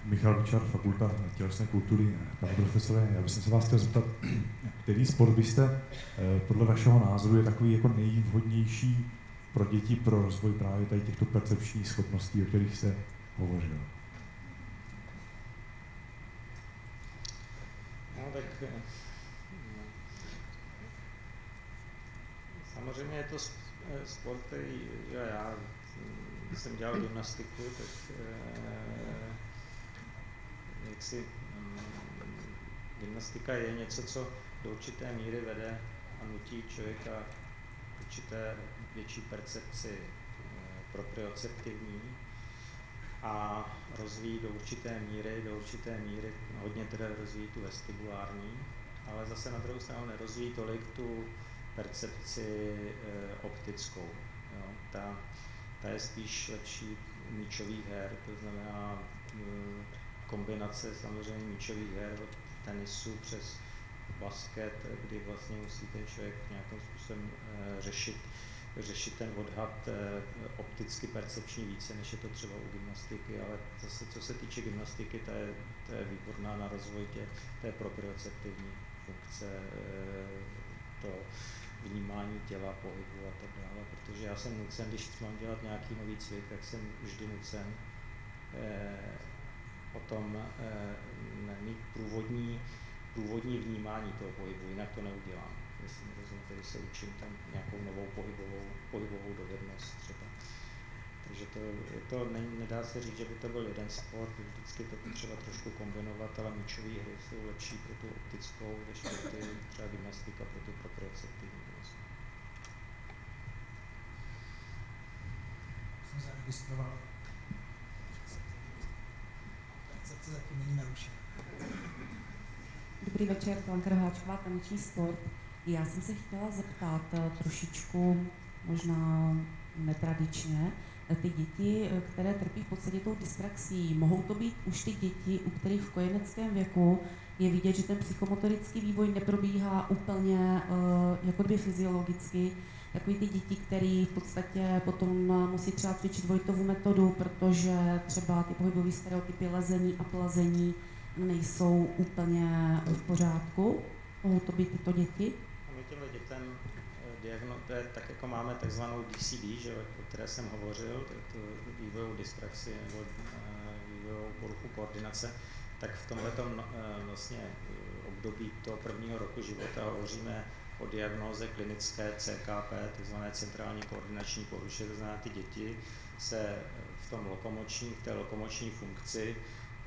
[SPEAKER 6] Michal Vyčar, Fakulta tělesné kultury, pane profesore, já bych se vás chtěl zeptat, který sport byste eh, podle vašeho názoru je takový jako nejvhodnější pro děti pro rozvoj právě tady těchto percepčních schopností, o kterých se hovořil?
[SPEAKER 1] No tak eh, samozřejmě je to eh, sport, který že já jsem dělal gymnastiku, tak jaksi um, gymnastika je něco, co do určité míry vede a nutí člověka určité větší percepci e, proprioceptivní a rozvíjí do určité míry, do určité míry, hodně teda rozvíjí tu vestibulární, ale zase na druhou stranu nerozvíjí tolik tu percepci e, optickou. Jo. Ta, ta je spíš lepší míčových her, to znamená e, kombinace samozřejmě míčových her od tenisu přes basket, kdy vlastně musí ten člověk nějakým způsobem řešit, řešit ten odhad e, opticky percepční více, než je to třeba u gymnastiky, ale zase co se týče gymnastiky, to je, to je výborná na rozvoj tě, té proprioceptivní funkce, e, to vnímání těla, pohybu a tak dále, protože já jsem nucen, když mám dělat nějaký nový cvik, tak jsem vždy nucen potom e, mít průvodní, průvodní vnímání toho pohybu, jinak to neudělám. Mi rozumíte, když se učím tam nějakou novou pohybovou, pohybovou dovednost třeba. Takže to, to ne, nedá se říct, že by to byl jeden sport, vždycky to potřeba trošku kombinovat, ale míčové hry jsou lepší pro tu optickou, než pro ty třeba gymnastika pro tu proprioceptivní.
[SPEAKER 2] Jsem zaregistroval se zatím není narušen.
[SPEAKER 7] Dobrý večer, Blanka Roháčková, taneční sport. Já jsem se chtěla zeptat eh, trošičku možná netradičně, eh, ty děti, eh, které trpí v podstatě tou dyspraxií, mohou to být už ty děti, u kterých v kojeneckém věku je vidět, že ten psychomotorický vývoj neprobíhá úplně jako by fyziologicky, takový ty děti, které v podstatě potom musí třeba cvičit Vojtovu metodu, protože třeba ty pohybové stereotypy lezení a plazení nejsou úplně v pořádku. Mohou to být tyto děti?
[SPEAKER 1] A my těmhle dětem eh, diagno, to je, tak jako máme takzvanou DCD, že, o které jsem hovořil, tu vývojovou dyspraxi nebo eh, vývojovou poruchu koordinace, tak v tomhle eh, vlastně období toho prvního roku života hovoříme o diagnóze klinické CKP, tzv. centrální koordinační poruše, to znamená, ty děti se v tom lokomoční, v té lokomoční funkci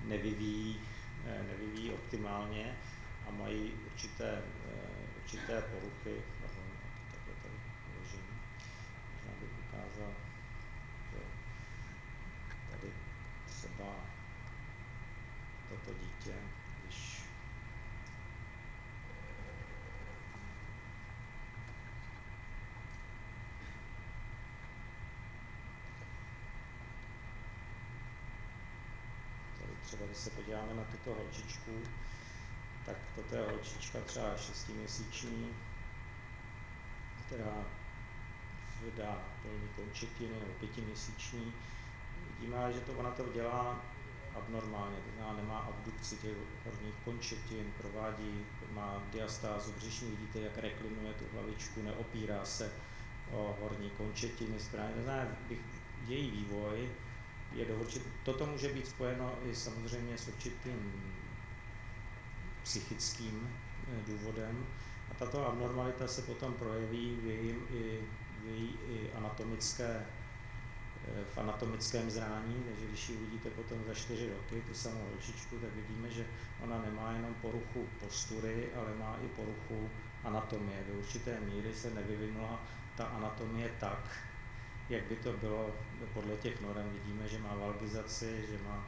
[SPEAKER 1] nevyvíjí, eh, nevyvíjí optimálně a mají určité, eh, určité poruchy, pardon, takhle tady položím, možná bych ukázal, že tady třeba toto dítě třeba když se podíváme na tuto holčičku, tak toto je holčička třeba šestiměsíční, která vydá polní končetiny nebo pětiměsíční. Vidíme, že to ona to dělá abnormálně, to znamená nemá abdukci těch horních končetin, provádí, má diastázu břišní, vidíte, jak reklinuje tu hlavičku, neopírá se o horní končetiny, správně, to znamená, její vývoj je do určit, toto může být spojeno i samozřejmě s určitým psychickým eh, důvodem a tato abnormalita se potom projeví v jejím i, v její i anatomické v anatomickém zrání, takže když ji uvidíte potom za čtyři roky, tu samou holčičku, tak vidíme, že ona nemá jenom poruchu postury, ale má i poruchu anatomie. Do určité míry se nevyvinula ta anatomie tak, jak by to bylo podle těch norem. Vidíme, že má valgizaci, že má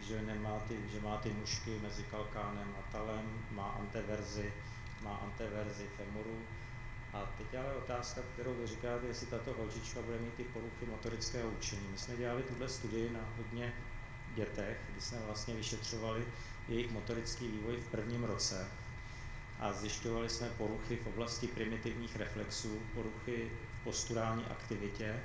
[SPEAKER 1] že, nemá ty, že má ty mušky mezi kalkánem a talem, má anteverzi, má anteverzi femuru, a teď ale otázka, kterou vy říkáte, jestli tato holčička bude mít ty poruchy motorického učení. My jsme dělali tuhle studii na hodně dětech, kdy jsme vlastně vyšetřovali jejich motorický vývoj v prvním roce a zjišťovali jsme poruchy v oblasti primitivních reflexů, poruchy v posturální aktivitě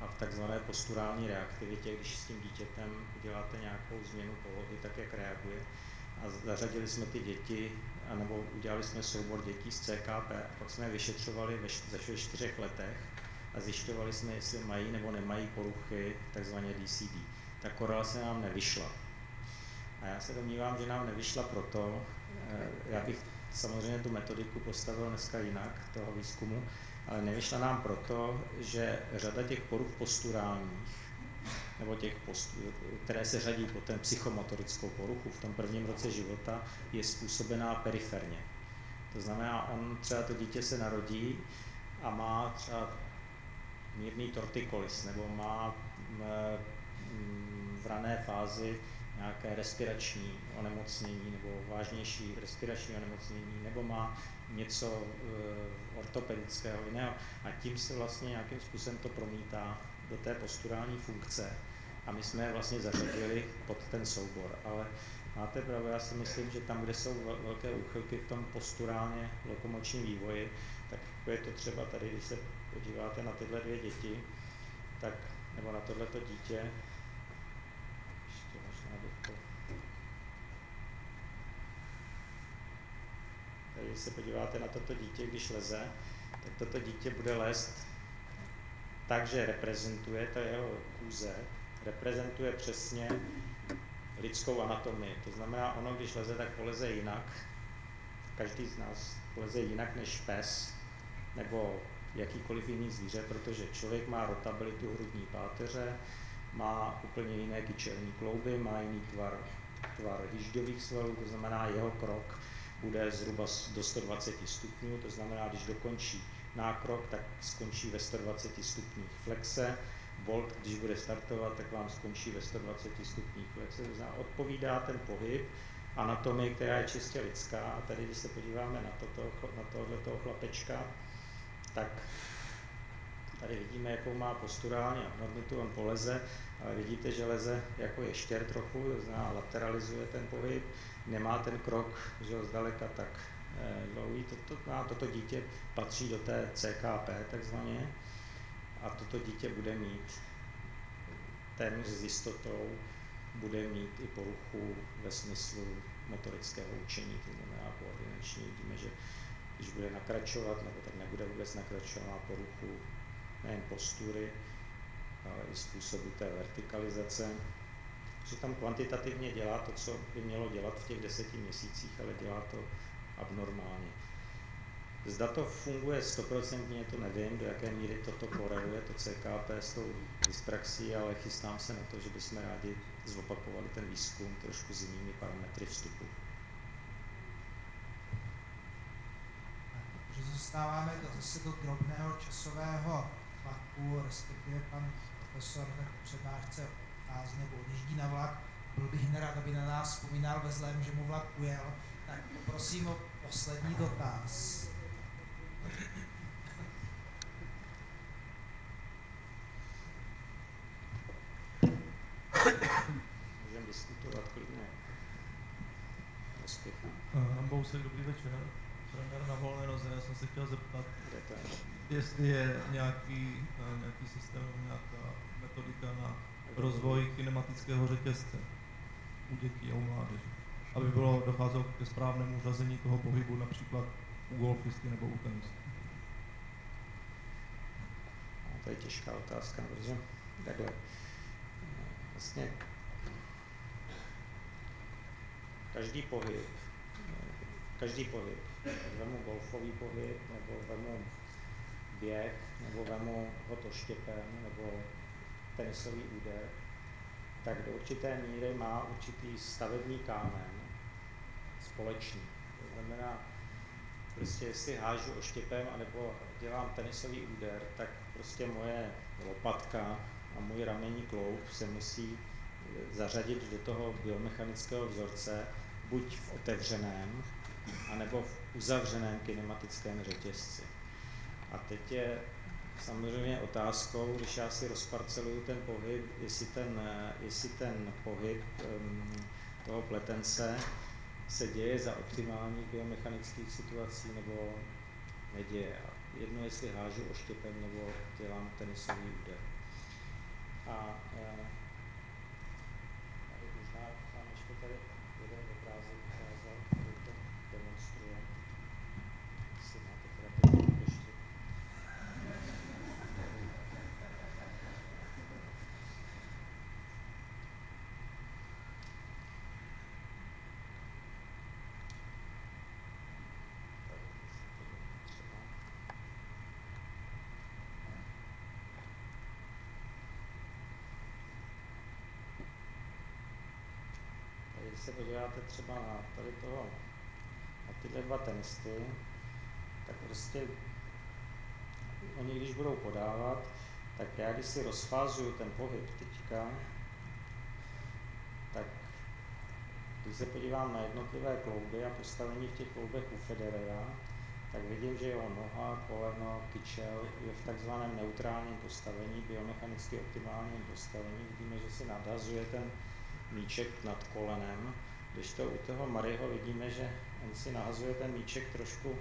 [SPEAKER 1] a v takzvané posturální reaktivitě, když s tím dítětem uděláte nějakou změnu polohy, tak jak reaguje. A zařadili jsme ty děti anebo udělali jsme soubor dětí z CKP a pak jsme je vyšetřovali ve, ze čtyřech letech a zjišťovali jsme, jestli mají nebo nemají poruchy, takzvané DCD. Ta korelace nám nevyšla. A já se domnívám, že nám nevyšla proto, eh, já bych samozřejmě tu metodiku postavil dneska jinak, toho výzkumu, ale nevyšla nám proto, že řada těch poruch posturálních nebo těch post, které se řadí po ten psychomotorickou poruchu v tom prvním roce života, je způsobená periferně. To znamená, on třeba to dítě se narodí a má třeba mírný tortikolis, nebo má v rané fázi nějaké respirační onemocnění nebo vážnější respirační onemocnění, nebo má něco uh, ortopedického jiného. A tím se vlastně nějakým způsobem to promítá do té posturální funkce a my jsme je vlastně zařadili pod ten soubor. Ale máte pravdu, já si myslím, že tam, kde jsou velké úchylky v tom posturálně lokomočním vývoji, tak jako je to třeba tady, když se podíváte na tyhle dvě děti, tak, nebo na tohleto dítě, ještě možná bych to... Tady, když se podíváte na toto dítě, když leze, tak toto dítě bude lézt tak, že reprezentuje ta jeho kůze, reprezentuje přesně lidskou anatomii. To znamená, ono, když leze, tak poleze jinak. Každý z nás poleze jinak než pes nebo jakýkoliv jiný zvíře, protože člověk má rotabilitu hrudní páteře, má úplně jiné kyčelní klouby, má jiný tvar, tvar hýžďových svalů, to znamená, jeho krok bude zhruba do 120 stupňů, to znamená, když dokončí nákrok, tak skončí ve 120 stupních flexe, Bolt, když bude startovat, tak vám skončí ve 120 stupních. Jak se zná, odpovídá ten pohyb anatomii, která je čistě lidská. A tady, když se podíváme na, toto, na tohoto chlapečka, tak tady vidíme, jakou má posturální abnormitu, on poleze, ale vidíte, že leze jako ještěr trochu, to znamená lateralizuje ten pohyb, nemá ten krok, že ho zdaleka tak eh, dlouhý. Toto, to, toto dítě patří do té CKP takzvaně, a toto dítě bude mít téměř s jistotou bude mít i poruchu ve smyslu motorického učení, to znamená koordinační. Vidíme, že když bude nakračovat, nebo tak nebude vůbec nakračovat, má poruchu nejen postury, ale i způsobu té vertikalizace. Že tam kvantitativně dělá to, co by mělo dělat v těch deseti měsících, ale dělá to abnormálně. Zda to funguje stoprocentně, to nevím, do jaké míry toto koreluje, to CKP s tou dyspraxí, ale chystám se na to, že bychom rádi zopakovali ten výzkum trošku s jinými parametry vstupu.
[SPEAKER 2] Takže zastáváme do, zase do drobného časového tlaku, respektive pan profesor v přednášce odchází nebo odjíždí na vlak. Byl bych nerad, aby na nás vzpomínal ve zlém, že mu vlak ujel. Tak poprosím o poslední dotaz.
[SPEAKER 1] Můžeme diskutovat klidně. slychám.
[SPEAKER 8] Uh, Bousek, dobrý večer. Trenér na volné noze, já jsem se chtěl zeptat,
[SPEAKER 1] Kde to je?
[SPEAKER 8] Jestli je nějaký, uh, nějaký systém, nějaká metodika na rozvoj kinematického řetězce u dětí a u mládeže. Aby bylo docházelo ke správnému řazení toho pohybu například u golfisty nebo u tenisty.
[SPEAKER 1] No, to je těžká otázka, protože takhle. eh, Vlastně každý pohyb, eh, každý pohyb, vemu golfový pohyb, nebo vemu běh, nebo vemu hod oštěpem, nebo tenisový úder, tak do určité míry má určitý stavební kámen společný. To znamená, prostě jestli hážu oštěpem, anebo dělám tenisový úder, tak prostě moje lopatka a můj ramenní kloub se musí zařadit do toho biomechanického vzorce buď v otevřeném, anebo v uzavřeném kinematickém řetězci. A teď je samozřejmě otázkou, když já si rozparceluju ten pohyb, jestli ten, eh, jestli ten pohyb um, toho pletence se děje za optimálních biomechanických situací nebo neděje. Jedno, jestli hážu oštěpem nebo dělám tenisový úder. A eh, tady možná vám ještě tady jeden obrázek ukázal, který to demonstruje. Jestli máte teda teď ještě. Třeba. Tady když se podíváte třeba na tady toho, na tyhle dva tenisty, tak prostě oni když budou podávat, tak já když si rozfázuju ten pohyb teďka, tak když se podívám na jednotlivé klouby a postavení v těch kloubech u Federera, tak vidím, že jeho noha, koleno, kyčel je v takzvaném neutrálním postavení, biomechanicky optimálním postavení. Vidíme, že si nadhazuje ten míček nad kolenem, když to u toho Mariho vidíme, že on si nahazuje ten míček trošku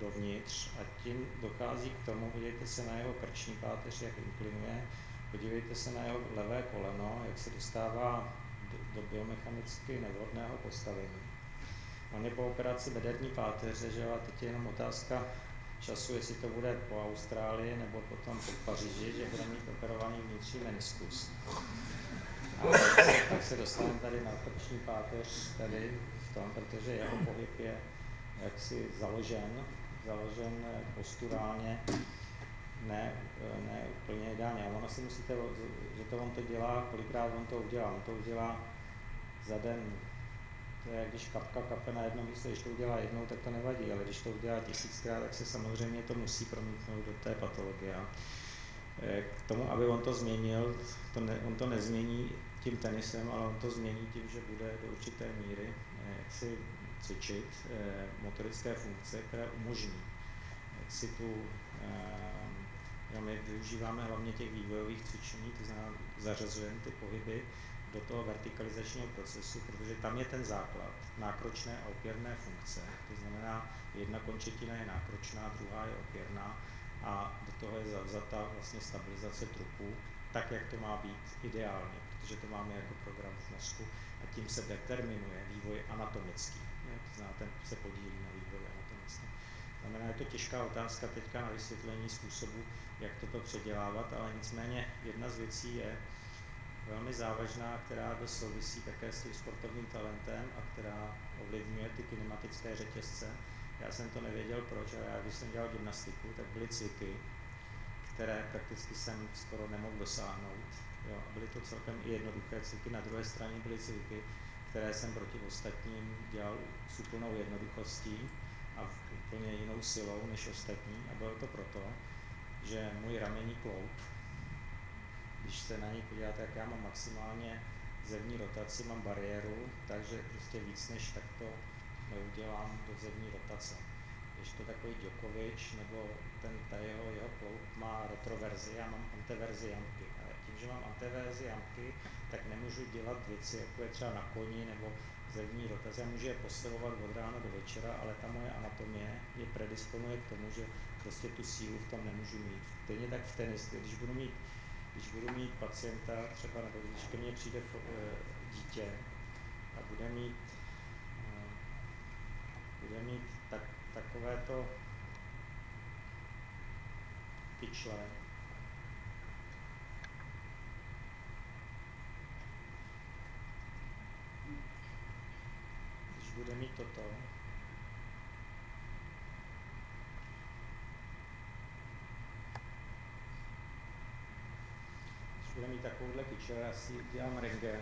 [SPEAKER 1] dovnitř a tím dochází k tomu, podívejte se na jeho krční páteř, jak inklinuje, podívejte se na jeho levé koleno, jak se dostává do, do biomechanicky nevhodného postavení. On je po operaci bederní páteře, že a teď je jenom otázka času, jestli to bude po Austrálii nebo potom po Paříži, že bude mít operovaný vnitřní meniskus. A tak se dostaneme tady na krční páteř tady v tom, protože jeho pohyb je jaksi založen, založen posturálně, ne, ne úplně ideálně. A ono si myslíte, že to on to dělá, kolikrát on to udělá. On to udělá za den, to je když kapka kape na jednom místě, když to udělá jednou, tak to nevadí, ale když to udělá tisíckrát, tak se samozřejmě to musí promítnout do té patologie. A k tomu, aby on to změnil, to ne, on to nezmění tím tenisem, ale on to změní tím, že bude do určité míry jak si cvičit eh, motorické funkce, které umožní si tu, eh, my využíváme hlavně těch vývojových cvičení, to znamená zařazujeme ty pohyby do toho vertikalizačního procesu, protože tam je ten základ nákročné a opěrné funkce. To znamená, jedna končetina je nákročná, druhá je opěrná a do toho je zavzata vlastně stabilizace trupu, tak, jak to má být ideálně, protože to máme jako program v mozku a tím se determinuje vývoj anatomický. Ne? To znamená, ten se podílí na vývoji anatomický. Znamená, je to těžká otázka teďka na vysvětlení způsobu, jak toto předělávat, ale nicméně jedna z věcí je velmi závažná, která dost souvisí také s tím sportovním talentem a která ovlivňuje ty kinematické řetězce. Já jsem to nevěděl proč, ale já když jsem dělal gymnastiku, tak byly cviky, které prakticky jsem skoro nemohl dosáhnout. Jo, a byly to celkem i jednoduché cviky. Na druhé straně byly cviky, které jsem proti ostatním dělal s úplnou jednoduchostí a úplně jinou silou než ostatní. A bylo to proto, že můj ramenní kloub, když se na něj podíváte, jak já mám maximálně zevní rotaci, mám bariéru, takže prostě víc než takto neudělám do zevní rotace. Když to takový Djokovic nebo ten ta jeho, jeho kloub má retroverzi, já mám antiverzi jamky. Že mám antivézy jamky, tak nemůžu dělat věci, jako je třeba na koni nebo zevní rotace. Já můžu je posilovat od rána do večera, ale ta moje anatomie je predisponuje k tomu, že prostě tu sílu v tom nemůžu mít. Stejně tak v tenisu, když budu mít, když budu mít pacienta, třeba nebo když ke mně přijde eh, dítě a bude mít, eh, bude mít tak, takovéto kyčle, bude mít toto, když bude mít takovouhle kyčel, já si dělám rengen.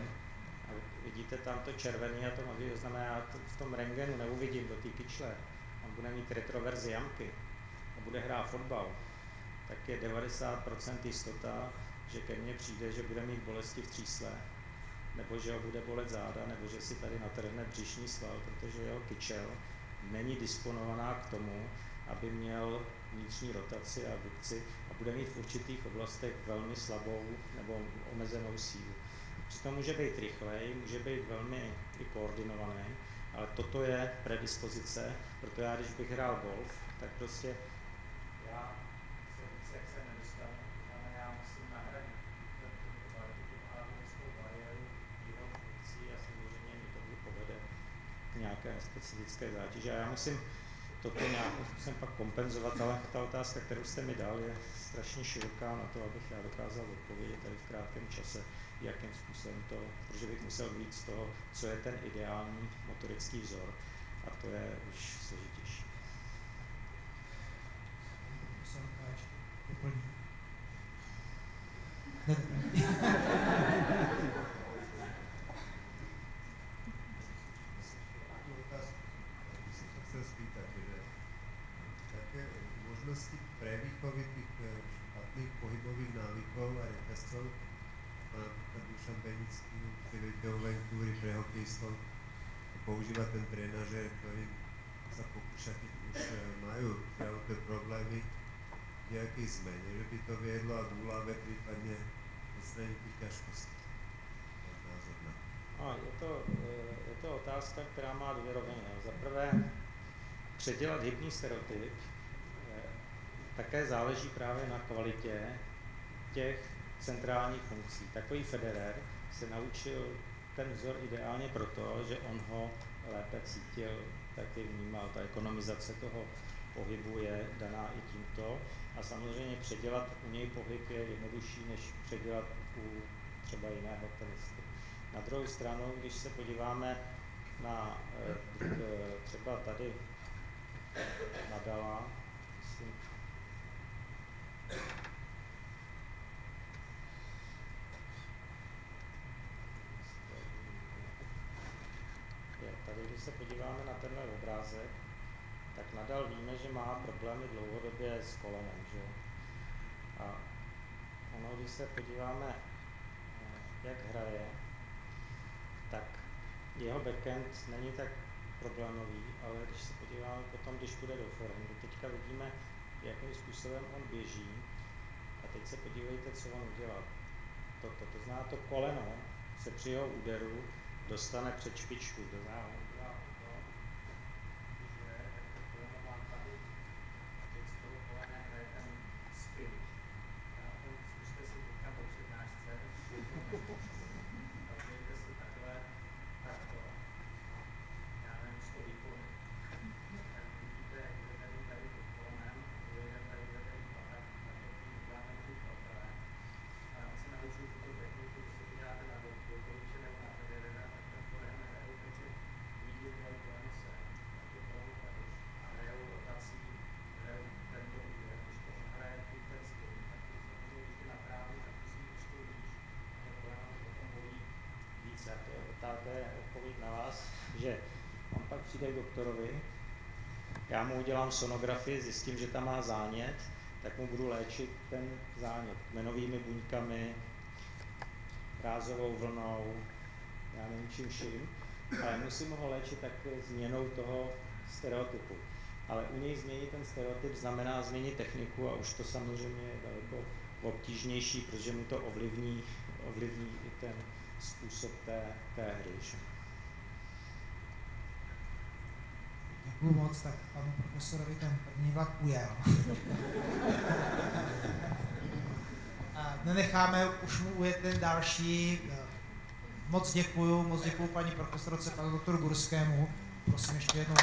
[SPEAKER 1] A vidíte tam to červený a to modrý, to znamená, v tom rengenu neuvidím do té kyčle, on bude mít retroverzi jamky a bude hrát fotbal, tak je 90% jistota, že ke mně přijde, že bude mít bolesti v třísle, nebo že ho bude bolet záda, nebo že si tady natrhne břišní sval, protože jeho kyčel není disponovaná k tomu, aby měl vnitřní rotaci a abdukci a bude mít v určitých oblastech velmi slabou nebo omezenou sílu. Přitom může být rychlej, může být velmi i koordinovaný, ale toto je predispozice, proto já, když bych hrál golf, tak prostě já se více jak se nedostanu, to znamená, já musím nahradit tu anatomickou bariéru jeho funkcí a samozřejmě mi to povede k nějaké specifické zátěži. A já musím toto nějakým způsobem pak kompenzovat, ale ta otázka, kterou jste mi dal, je strašně široká na to, abych já dokázal odpovědět tady v krátkém čase, jakým způsobem to, protože bych musel víc z toho, co je ten ideální motorický vzor a to je už složitější.
[SPEAKER 4] možnosti
[SPEAKER 1] je to, je to otázka, která má dvě roviny. Za prvé, předělat hybný stereotyp také záleží právě na kvalitě těch centrálních funkcí. Takový Federer se naučil ten vzor ideálně proto, že on ho lépe cítil, taky vnímal. Ta ekonomizace toho pohybu je daná i tímto. A samozřejmě předělat u něj pohyb je jednodušší, než předělat u třeba jiného tenisty. Na druhou stranu, když se podíváme na eh, třeba tady Nadala, myslím, Tady, když se podíváme na tenhle obrázek, tak nadal víme, že má problémy dlouhodobě s kolenem. Že? A ono, když se podíváme, eh, jak hraje, jeho backend není tak problémový, ale když se podíváme potom, když půjde do forehandu, teďka vidíme, jakým způsobem on běží. A teď se podívejte, co on udělal. Toto, to znamená to koleno se při jeho úderu dostane před špičku, to znamená, on udělá to, že to koleno má tady, a teď z toho kolena hraje ten spin. Já to zkuste si teďka po přednášce, a udělejte si takhle, takto, já nevím, 100 výkony. Tak vidíte, jak jde tady, tady pod kolenem, dojde tady, jde tady padat, tak to tím uděláme ty patelé. A já se naučil tuto techniku, když se podíváte na Djokoviče nebo na Federera, tak ten forehand hrajou, takže nikdy dělají koleno sem, tak to koleno tady a hrajou rotací, hrajou tento úder. Když to hraje furt ten spin, tak to samozřejmě, když jde na právu, tak musí ještě víc. A to koleno to potom bolí víc. A to je, to je odpověď na vás, že on pak přijde k doktorovi, já mu udělám sonografii, zjistím, že tam má zánět, tak mu budu léčit ten zánět kmenovými buňkami, rázovou vlnou, já nevím čím vším, ale musím ho léčit také změnou toho stereotypu. Ale u něj změnit ten stereotyp znamená změnit techniku a už to samozřejmě je daleko obtížnější, protože mu to ovlivní, ovlivní i ten způsob té, té hry. Že?
[SPEAKER 2] Moc, tak panu profesorovi ten první vlak ujel. A nenecháme už mu ujet ten další. Moc děkuju, moc děkuju paní profesorce, panu doktoru Gurskému. Prosím ještě jednou